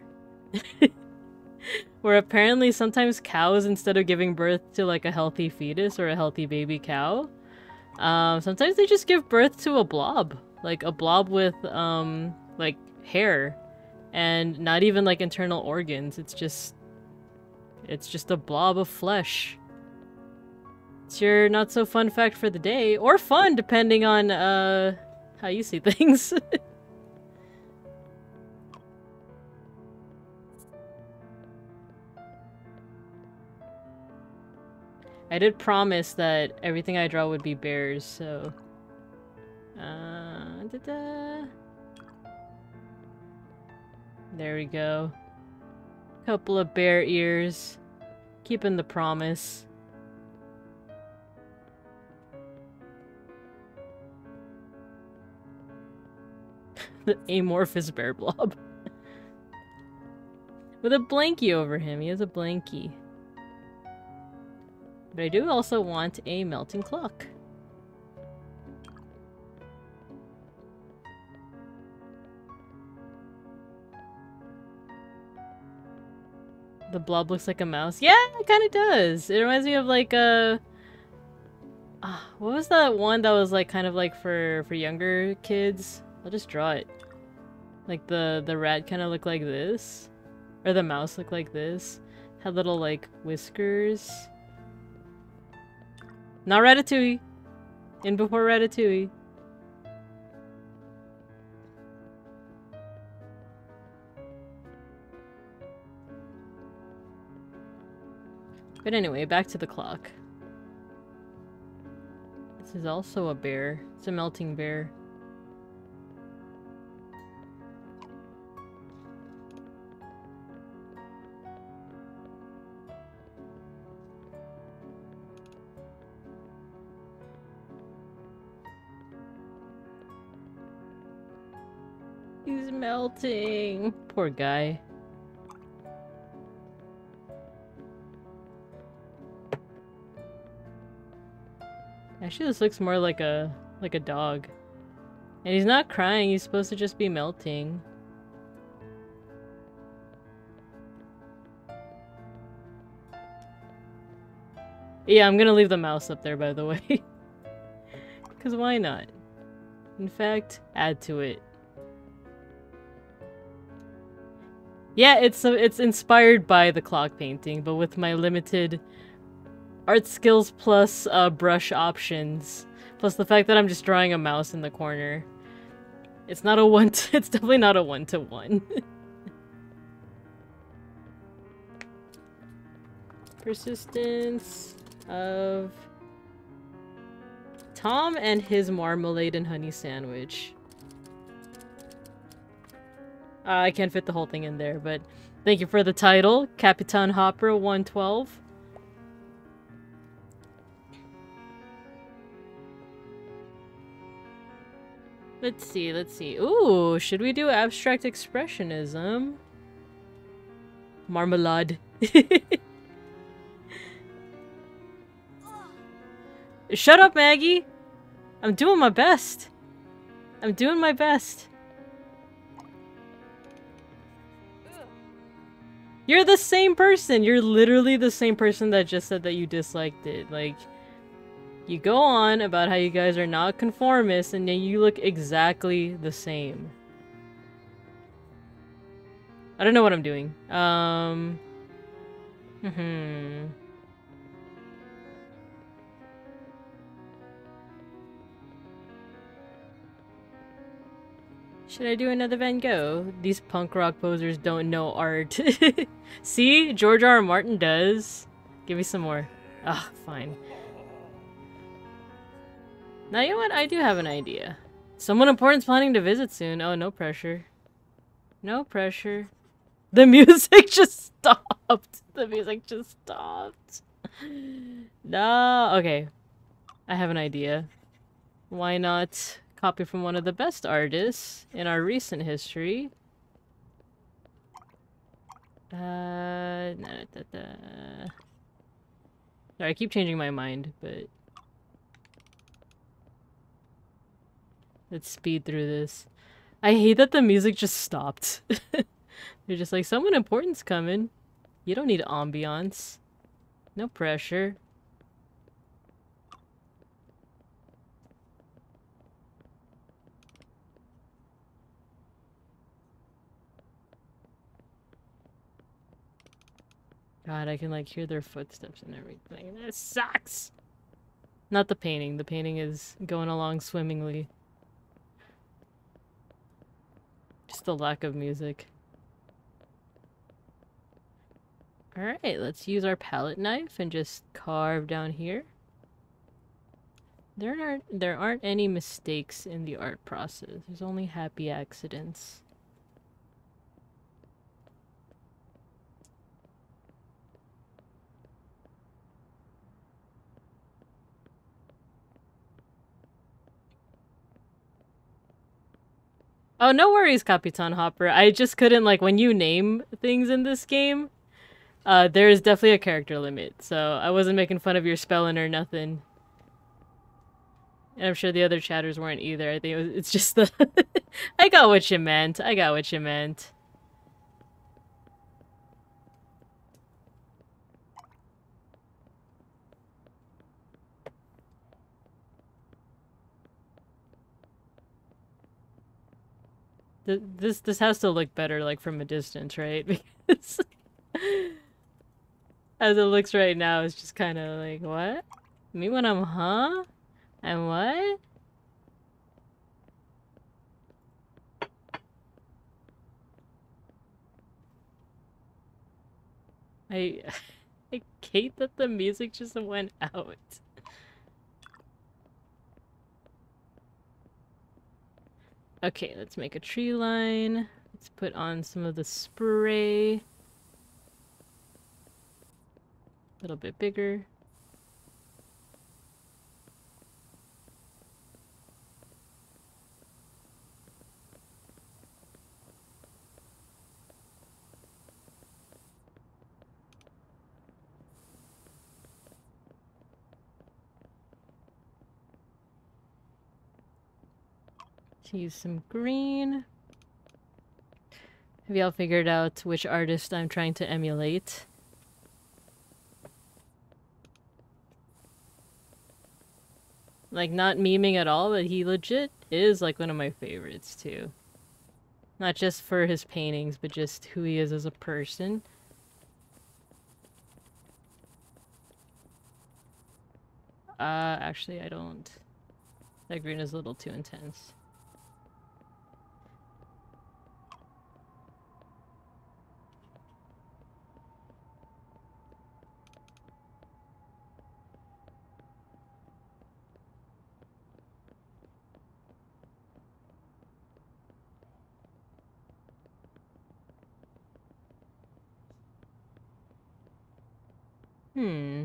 where apparently sometimes cows, instead of giving birth to like a healthy fetus or a healthy baby cow, um, sometimes they just give birth to a blob. Like a blob with, um, like hair and not even like internal organs. It's just it's just a blob of flesh. It's your not so fun fact for the day or fun depending on uh how you see things. I did promise that everything I draw would be bears, so uh, da -da. There we go. Couple of bear ears. Keeping the promise. The amorphous bear blob. With a blankie over him. He has a blankie. But I do also want a melting clock. The blob looks like a mouse. Yeah, it kind of does. It reminds me of like a... Uh, what was that one that was like kind of like for for younger kids? I'll just draw it. Like the the rat kind of looked like this, or the mouse looked like this. Had little like whiskers. Not Ratatouille. In before Ratatouille. But anyway, back to the clock. This is also a bear. It's a melting bear. He's melting. Poor guy. Actually, this looks more like a like a dog. And he's not crying, he's supposed to just be melting. Yeah, I'm gonna leave the mouse up there, by the way. Because why not? In fact, add to it. Yeah, it's it's inspired by the clock painting, but with my limited art skills plus uh, brush options, plus the fact that I'm just drawing a mouse in the corner. It's not a one. To, it's definitely not a one to one. Persistence of Tom and his marmalade and honey sandwich. Uh, I can't fit the whole thing in there, but thank you for the title, Capitan Hopper 112. Let's see, let's see. Ooh, should we do abstract expressionism? Marmalade. Shut up, Maggie! I'm doing my best. I'm doing my best. You're the same person! You're literally the same person that just said that you disliked it. Like, you go on about how you guys are not conformists and then you look exactly the same. I don't know what I'm doing. Um... Hmm... Should I do another Van Gogh? These punk rock posers don't know art. See? George R. R. Martin does. Give me some more. Ah, fine. Now, you know what? I do have an idea. Someone important's planning to visit soon. Oh, no pressure. No pressure. The music just stopped. The music just stopped. No. Okay. I have an idea. Why not copy from one of the best artists in our recent history. Uh, nah, da, da. Sorry, I keep changing my mind, but let's speed through this. I hate that the music just stopped. They're just like, someone important's coming. You don't need ambiance. No pressure. God, I can like hear their footsteps and everything. That sucks! Not the painting. The painting is going along swimmingly. Just the lack of music. Alright, let's use our palette knife and just carve down here. There aren't, there aren't any mistakes in the art process. There's only happy accidents. Oh, no worries, Capitan Hopper. I just couldn't, like, when you name things in this game, uh, there is definitely a character limit. So I wasn't making fun of your spelling or nothing. And I'm sure the other chatters weren't either. I think it was, it's just the... I got what you meant. I got what you meant. This this has to look better like from a distance, right? Because as it looks right now, it's just kind of like, what? Me when I'm huh? And what? I I hate that the music just went out. Okay, let's make a tree line. Let's put on some of the spray. A little bit bigger. To use some green. Have y'all figured out which artist I'm trying to emulate? Like, not memeing at all, but he legit is, like, one of my favorites, too. Not just for his paintings, but just who he is as a person. Uh, actually, I don't. That green is a little too intense. Hmm.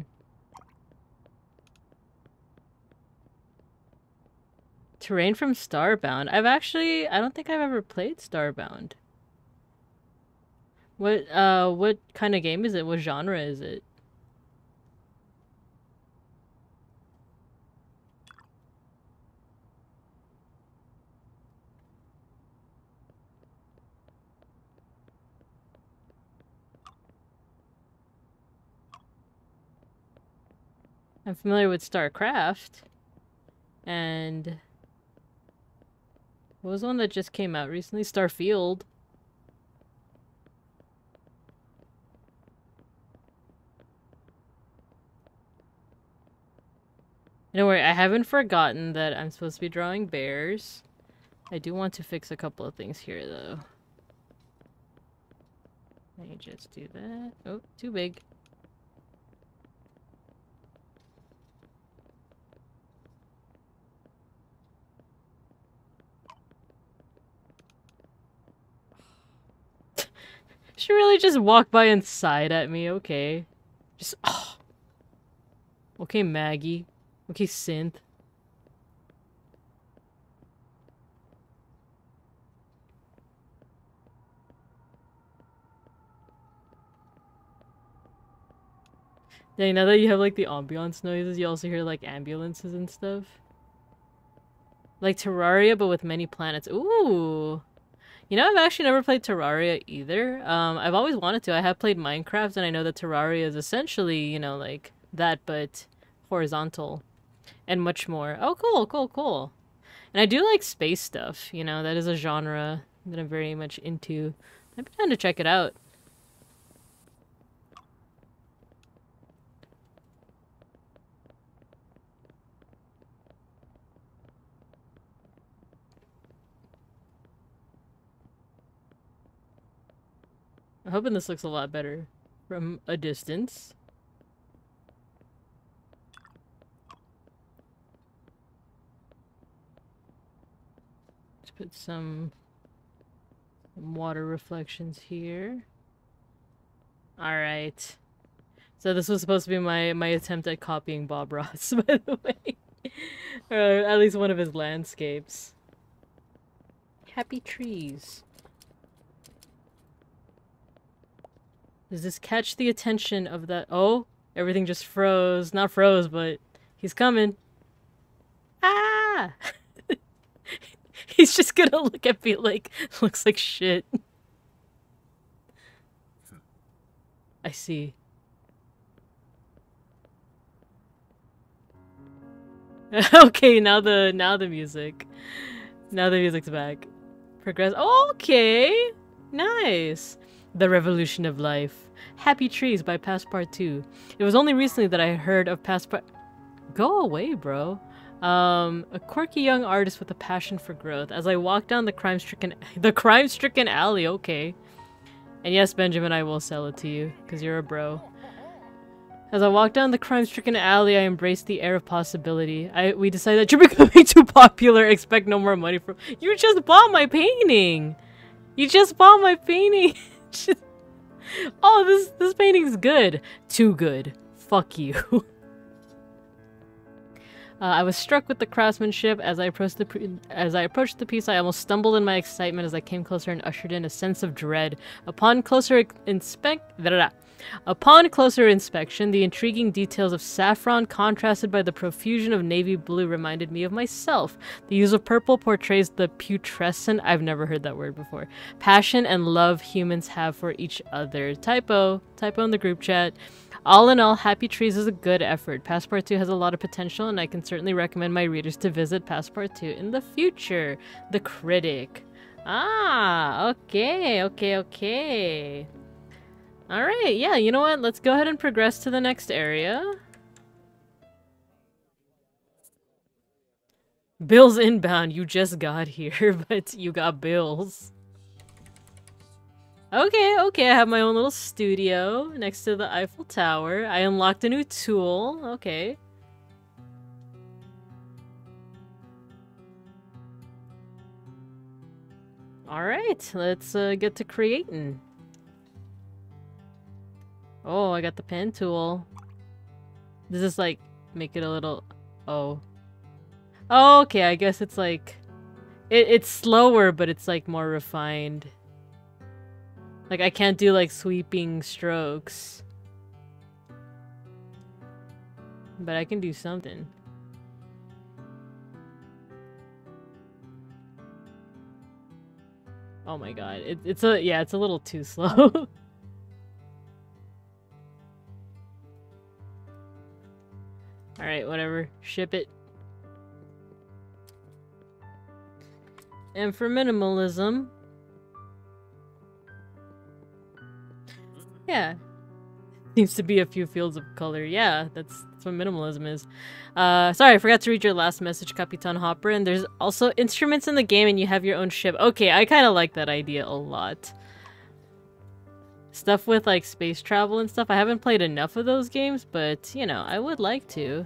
Terrain from Starbound. I've actually, I don't think I've ever played Starbound. What, uh, what kind of game is it? What genre is it? I'm familiar with StarCraft. And... What was one that just came out recently? Starfield. Don't worry, I haven't forgotten that I'm supposed to be drawing bears. I do want to fix a couple of things here, though. Let me just do that. Oh, too big. She really just walked by and sighed at me, okay. Just, oh. Okay, Maggie. Okay, Synth. Dang, now that you have like the ambiance noises, you also hear like ambulances and stuff. Like Terraria, but with many planets. Ooh! You know, I've actually never played Terraria either. Um, I've always wanted to. I have played Minecraft, and I know that Terraria is essentially, you know, like that, but horizontal and much more. Oh, cool, cool, cool. And I do like space stuff, you know, that is a genre that I'm very much into. I'd be down to check it out. I'm hoping this looks a lot better from a distance. Let's put some, some water reflections here. Alright. So this was supposed to be my, my attempt at copying Bob Ross, by the way. or at least one of his landscapes. Happy trees. Does this catch the attention of that? Oh, everything just froze. Not froze, but he's coming. Ah! he's just gonna look at me like, looks like shit. I see. okay, now the now the music. Now the music's back. Progress. Okay, nice. The Revolution of Life. Happy Trees by Passpartout. It was only recently that I heard of Passpart. Go away, bro. Um, a quirky young artist with a passion for growth. As I walk down the crime-stricken, the crime-stricken alley. Okay. And yes, Benjamin, I will sell it to you because you're a bro. As I walk down the crime-stricken alley, I embrace the air of possibility. I we decide that you're becoming too popular. Expect no more money from. You just bought my painting. You just bought my painting. oh, this this painting's good. Too good. Fuck you. Uh, I was struck with the craftsmanship as I approached the as I approached the piece. I almost stumbled in my excitement as I came closer and ushered in a sense of dread. Upon closer inspect, upon closer inspection, the intriguing details of saffron contrasted by the profusion of navy blue reminded me of myself. The use of purple portrays the putrescent. I've never heard that word before. Passion and love humans have for each other. Typo. Typo in the group chat. All in all, Happy Trees is a good effort. Passpartout has a lot of potential, and I can certainly recommend my readers to visit Passpartout in the future. The Critic. Ah, okay, okay, okay. Alright, yeah, you know what? Let's go ahead and progress to the next area. Bills inbound, you just got here, but you got bills. Okay, okay, I have my own little studio next to the Eiffel Tower. I unlocked a new tool. Okay. Alright, let's uh, get to creating. Oh, I got the pen tool. Does this, like, make it a little... Oh. oh okay, I guess it's, like... It, it's slower, but it's, like, more refined. Like, I can't do, like, sweeping strokes. But I can do something. Oh my god. It, it's a- yeah, it's a little too slow. Alright, whatever. Ship it. And for minimalism, Yeah. Seems to be a few fields of color. Yeah, that's, that's what minimalism is. Uh, sorry, I forgot to read your last message, Capitan Hopper. And there's also instruments in the game and you have your own ship. Okay, I kind of like that idea a lot. Stuff with, like, space travel and stuff. I haven't played enough of those games, but, you know, I would like to.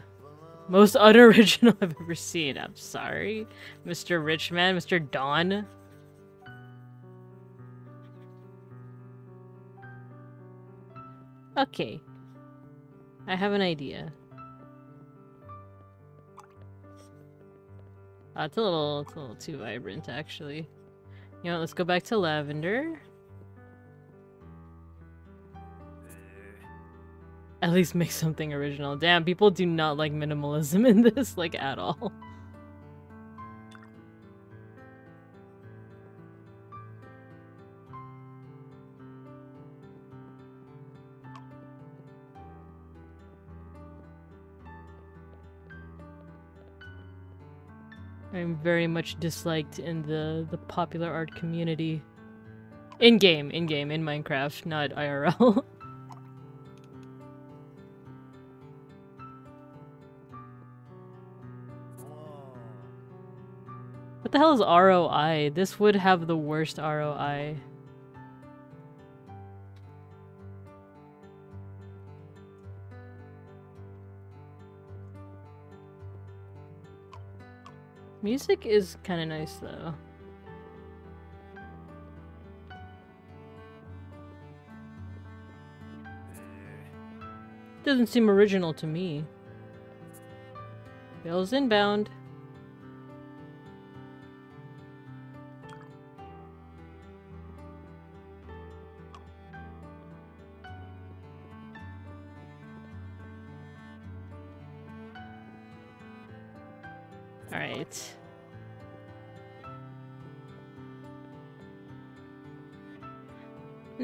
Most unoriginal I've ever seen. I'm sorry, Mr. Richman, Mr. Don. Okay. I have an idea. Uh, it's a little, it's a little too vibrant, actually. You know, let's go back to lavender. At least make something original. Damn, people do not like minimalism in this, like, at all. I'm very much disliked in the, the popular art community. In-game, in-game, in Minecraft, not IRL. the hell is ROI? This would have the worst ROI. Music is kind of nice though. Doesn't seem original to me. Bills inbound.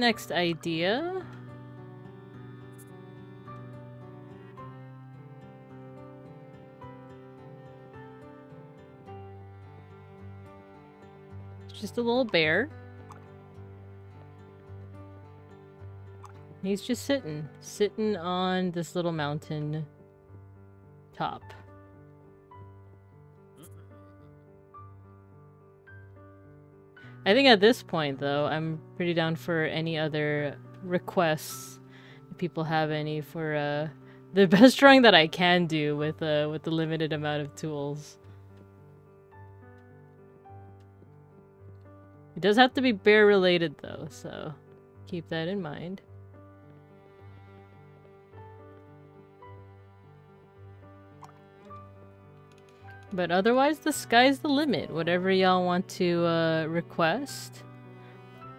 Next idea. just a little bear. He's just sitting. Sitting on this little mountain top. I think at this point, though, I'm pretty down for any other requests. If people have any for uh, the best drawing that I can do with uh, with the limited amount of tools. It does have to be bear related though, so keep that in mind. But otherwise, the sky's the limit. Whatever y'all want to uh, request,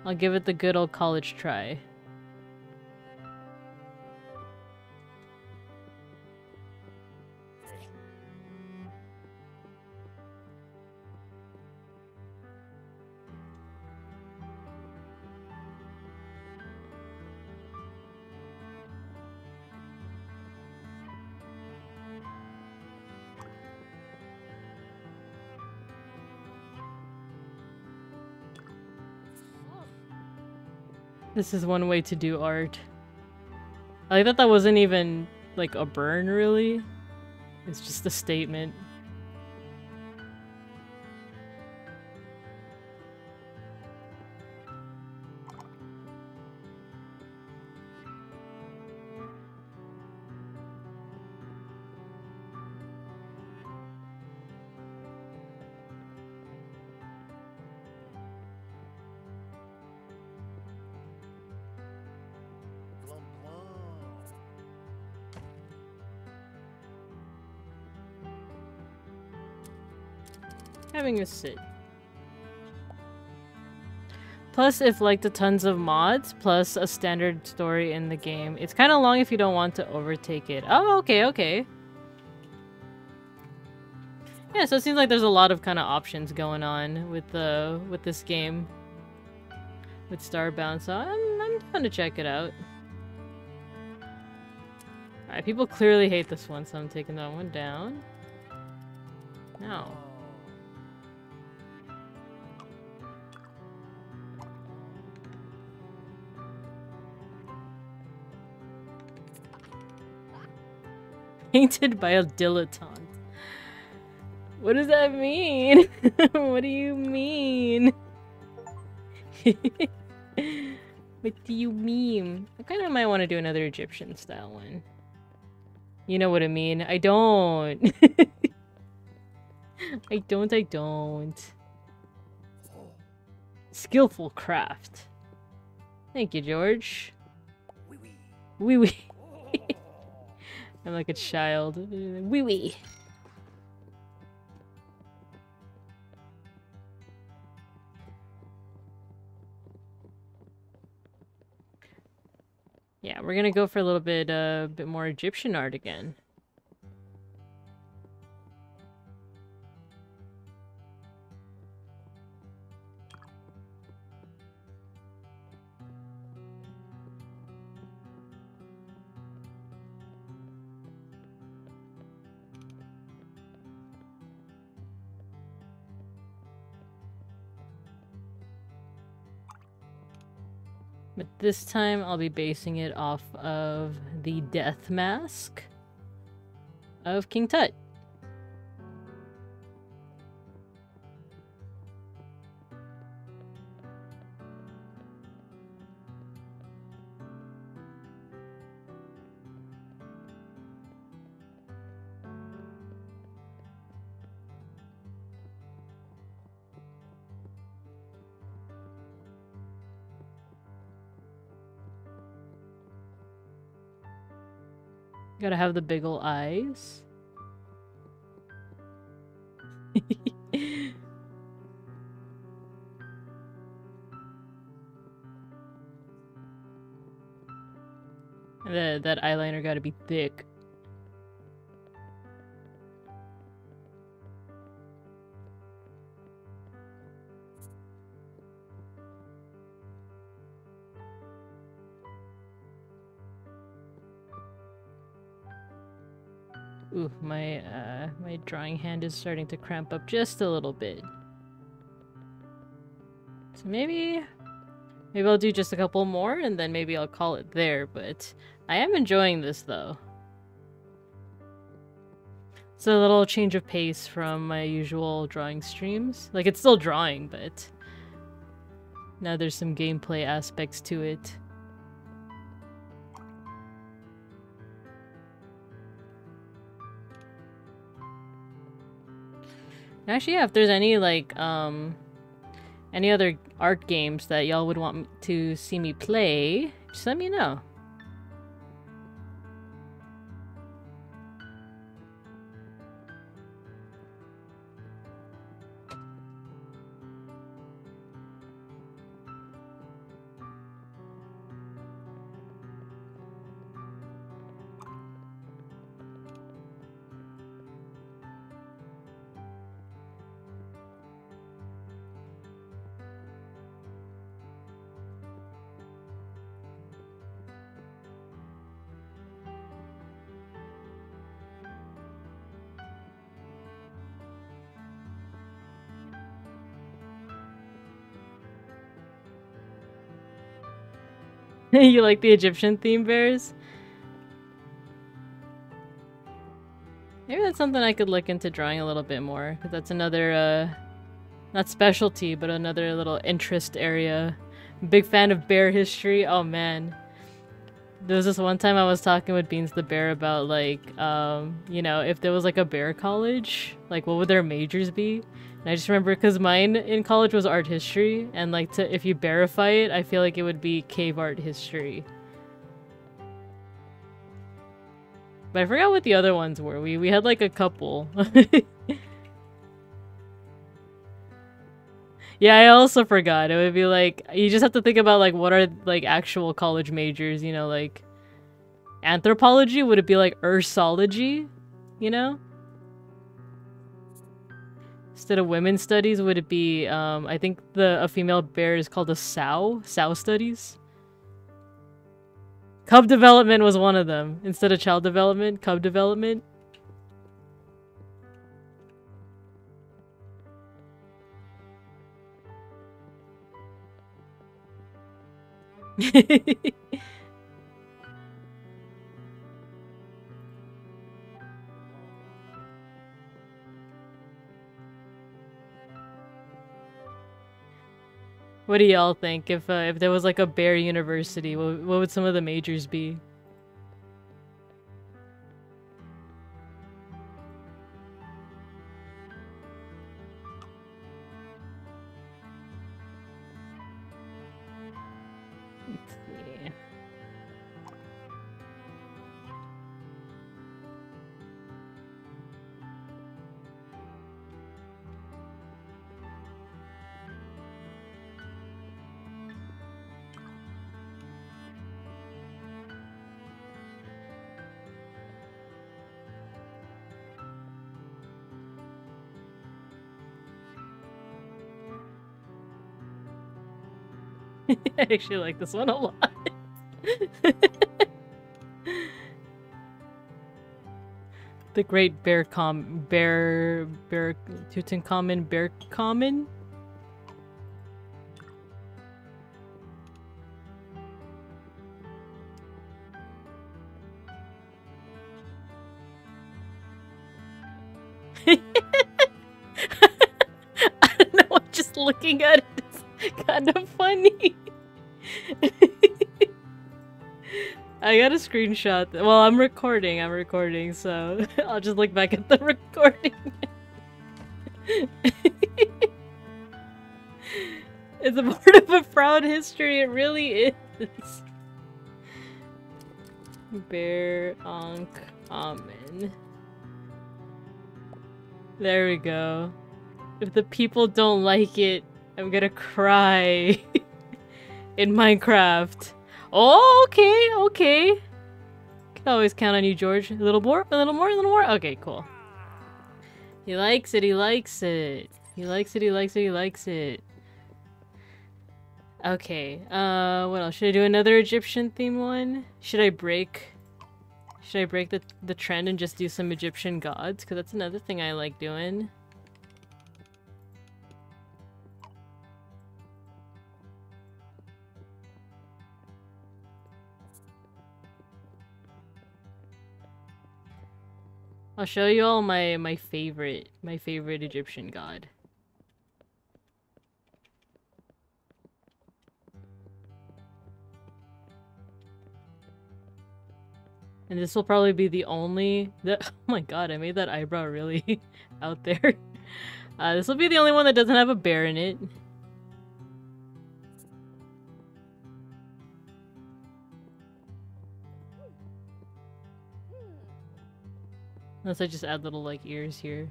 I'll give it the good old college try. This is one way to do art. I that that wasn't even, like, a burn, really. It's just a statement. Sit. Plus, if like the tons of mods, plus a standard story in the game, it's kind of long if you don't want to overtake it. Oh, okay, okay. Yeah, so it seems like there's a lot of kind of options going on with the with this game, with Starbound. So I'm I'm down to check it out. Alright, people clearly hate this one, so I'm taking that one down. No. Painted by a dilettante. What does that mean? what do you mean? what do you mean? I kind of might want to do another Egyptian style one. You know what I mean? I don't. I don't, I don't. Skillful craft. Thank you, George. Wee wee. Wee wee. I'm like a child. Wee wee. Yeah, we're gonna go for a little bit, uh, bit more Egyptian art again. This time I'll be basing it off of the death mask of King Tut. Have the big ol' eyes. that, that eyeliner gotta be thick. Drawing hand is starting to cramp up just a little bit. So maybe, maybe I'll do just a couple more and then maybe I'll call it there, but I am enjoying this though. It's a little change of pace from my usual drawing streams. Like, it's still drawing, but now there's some gameplay aspects to it. Actually, yeah, if there's any, like, um, any other art games that y'all would want to see me play, just let me know. you like the Egyptian theme bears? Maybe that's something I could look into drawing a little bit more, because that's another, uh, not specialty, but another little interest area. Big fan of bear history. Oh man. There was this one time I was talking with Beans the Bear about like, um, you know, if there was like a bear college, like what would their majors be? And I just remember because mine in college was art history, and like to if you verify it, I feel like it would be cave art history. But I forgot what the other ones were. We we had like a couple. yeah, I also forgot. It would be like you just have to think about like what are like actual college majors, you know, like anthropology, would it be like ursology, you know? Instead of women's studies, would it be, um, I think the a female bear is called a sow? Sow studies? Cub development was one of them. Instead of child development, cub development. What do y'all think if uh, if there was like a bear university? What, what would some of the majors be? I actually like this one a lot. the Great Bear Com Bear Bear Tutankhamun Bear Common. I don't know, I'm just looking at it. It's kind of I got a screenshot. Well, I'm recording. I'm recording, so I'll just look back at the recording. it's a part of a proud history. It really is. Bear Ankh Amen. There we go. If the people don't like it, I'm gonna cry. In Minecraft. Oh, okay, okay. Can always count on you, George. A little more, a little more, a little more. Okay, cool. He likes it, he likes it. He likes it, he likes it, he likes it. Okay, uh, what else? Should I do another Egyptian theme one? Should I break? Should I break the, the trend and just do some Egyptian gods? Because that's another thing I like doing. I'll show you all my my favorite my favorite Egyptian god. And this will probably be the only that oh my god, I made that eyebrow really out there. Uh, this will be the only one that doesn't have a bear in it. Unless I just add little like ears here.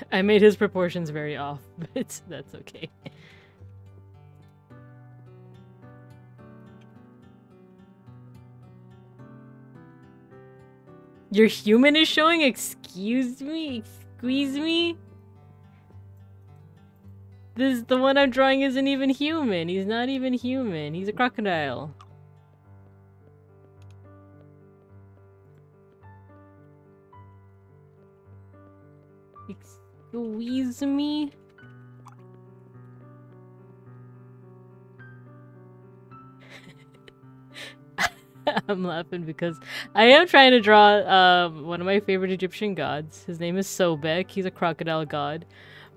I made his proportions very off, but that's okay. Your human is showing? Excuse me? Excuse me? This the one I'm drawing isn't even human. He's not even human. He's a crocodile. Excuse me? I'm laughing because I am trying to draw um, one of my favorite Egyptian gods. His name is Sobek. He's a crocodile god.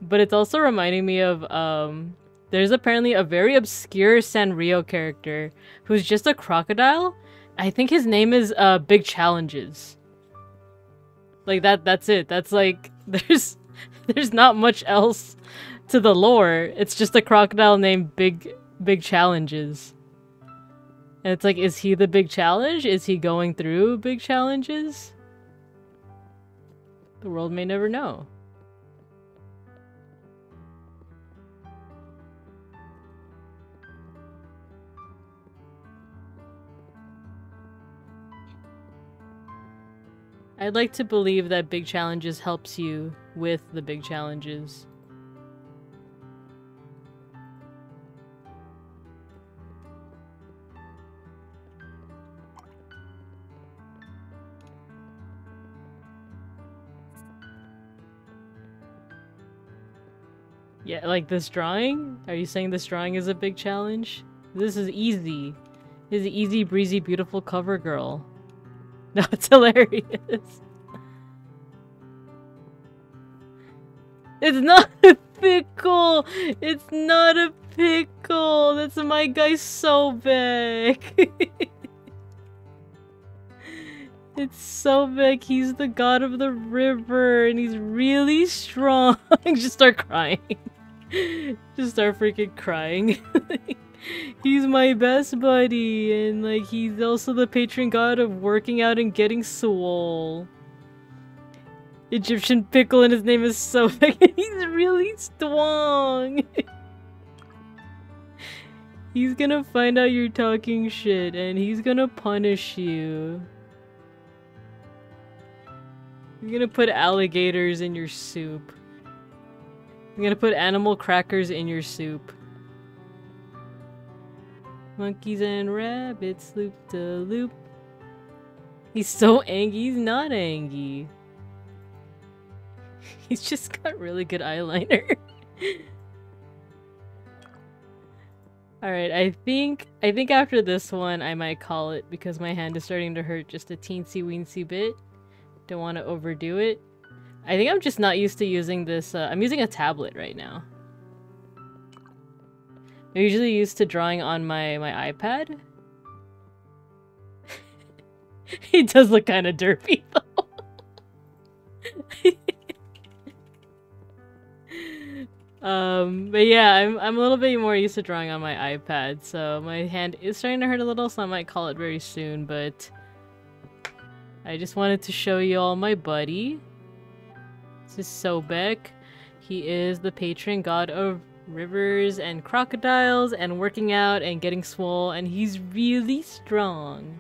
But it's also reminding me of um, there's apparently a very obscure Sanrio character who's just a crocodile. I think his name is uh, Big Challenges. Like that that's it. That's like there's there's not much else to the lore. It's just a crocodile named Big Big Challenges. And it's like, is he the big challenge? Is he going through big challenges? The world may never know. I'd like to believe that big challenges helps you with the big challenges. Yeah, like this drawing? Are you saying this drawing is a big challenge? This is easy. This is easy breezy beautiful cover girl. No, it's hilarious. It's not a pickle! It's not a pickle! That's my guy Sobek! it's Sobek, he's the god of the river, and he's really strong. Just start crying. Just start freaking crying. He's my best buddy, and like he's also the patron god of working out and getting swole. Egyptian pickle and his name is and he's really strong. he's gonna find out you're talking shit and he's gonna punish you. He's gonna put alligators in your soup. I'm gonna put animal crackers in your soup. Monkeys and rabbits loop the loop. He's so angry, he's not angry. He's just got really good eyeliner. Alright, I think I think after this one I might call it because my hand is starting to hurt just a teensy weensy bit. Don't want to overdo it. I think I'm just not used to using this. Uh, I'm using a tablet right now. I'm usually used to drawing on my, my iPad. he does look kind of derpy though. um, but yeah, I'm, I'm a little bit more used to drawing on my iPad, so my hand is starting to hurt a little, so I might call it very soon, but I just wanted to show you all my buddy. This is Sobek. He is the patron god of rivers and crocodiles and working out and getting swole and he's really strong.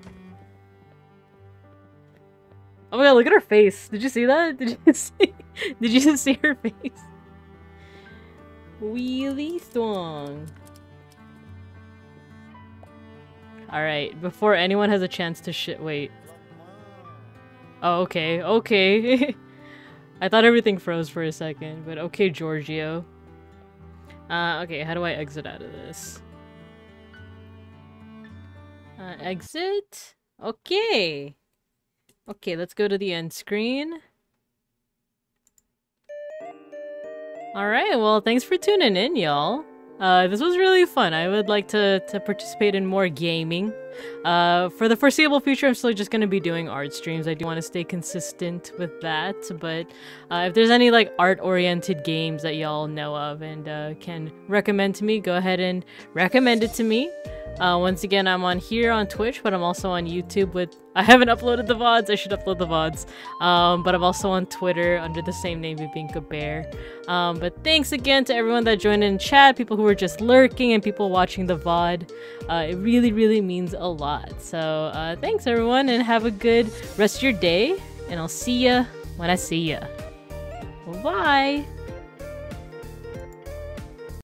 Oh my god, look at her face. Did you see that? Did you see Did you see her face? Really strong. Alright, before anyone has a chance to shit wait. Oh okay, okay. I thought everything froze for a second, but okay, Giorgio. Uh, okay, how do I exit out of this? Uh, exit? Okay. Okay, let's go to the end screen. Alright, well, thanks for tuning in, y'all. Uh, this was really fun. I would like to, to participate in more gaming. Uh, for the foreseeable future, I'm still just going to be doing art streams. I do want to stay consistent with that, but uh, if there's any like art-oriented games that y'all know of and uh, can recommend to me, go ahead and recommend it to me. Uh, once again, I'm on here on Twitch, but I'm also on YouTube with... I haven't uploaded the VODs, I should upload the VODs. Um, but I'm also on Twitter under the same name, Bibingka Bear. Um, but thanks again to everyone that joined in chat, people who were just lurking, and people watching the VOD. Uh, it really, really means a lot. So uh, thanks everyone, and have a good rest of your day. And I'll see ya when I see ya. Bye-bye!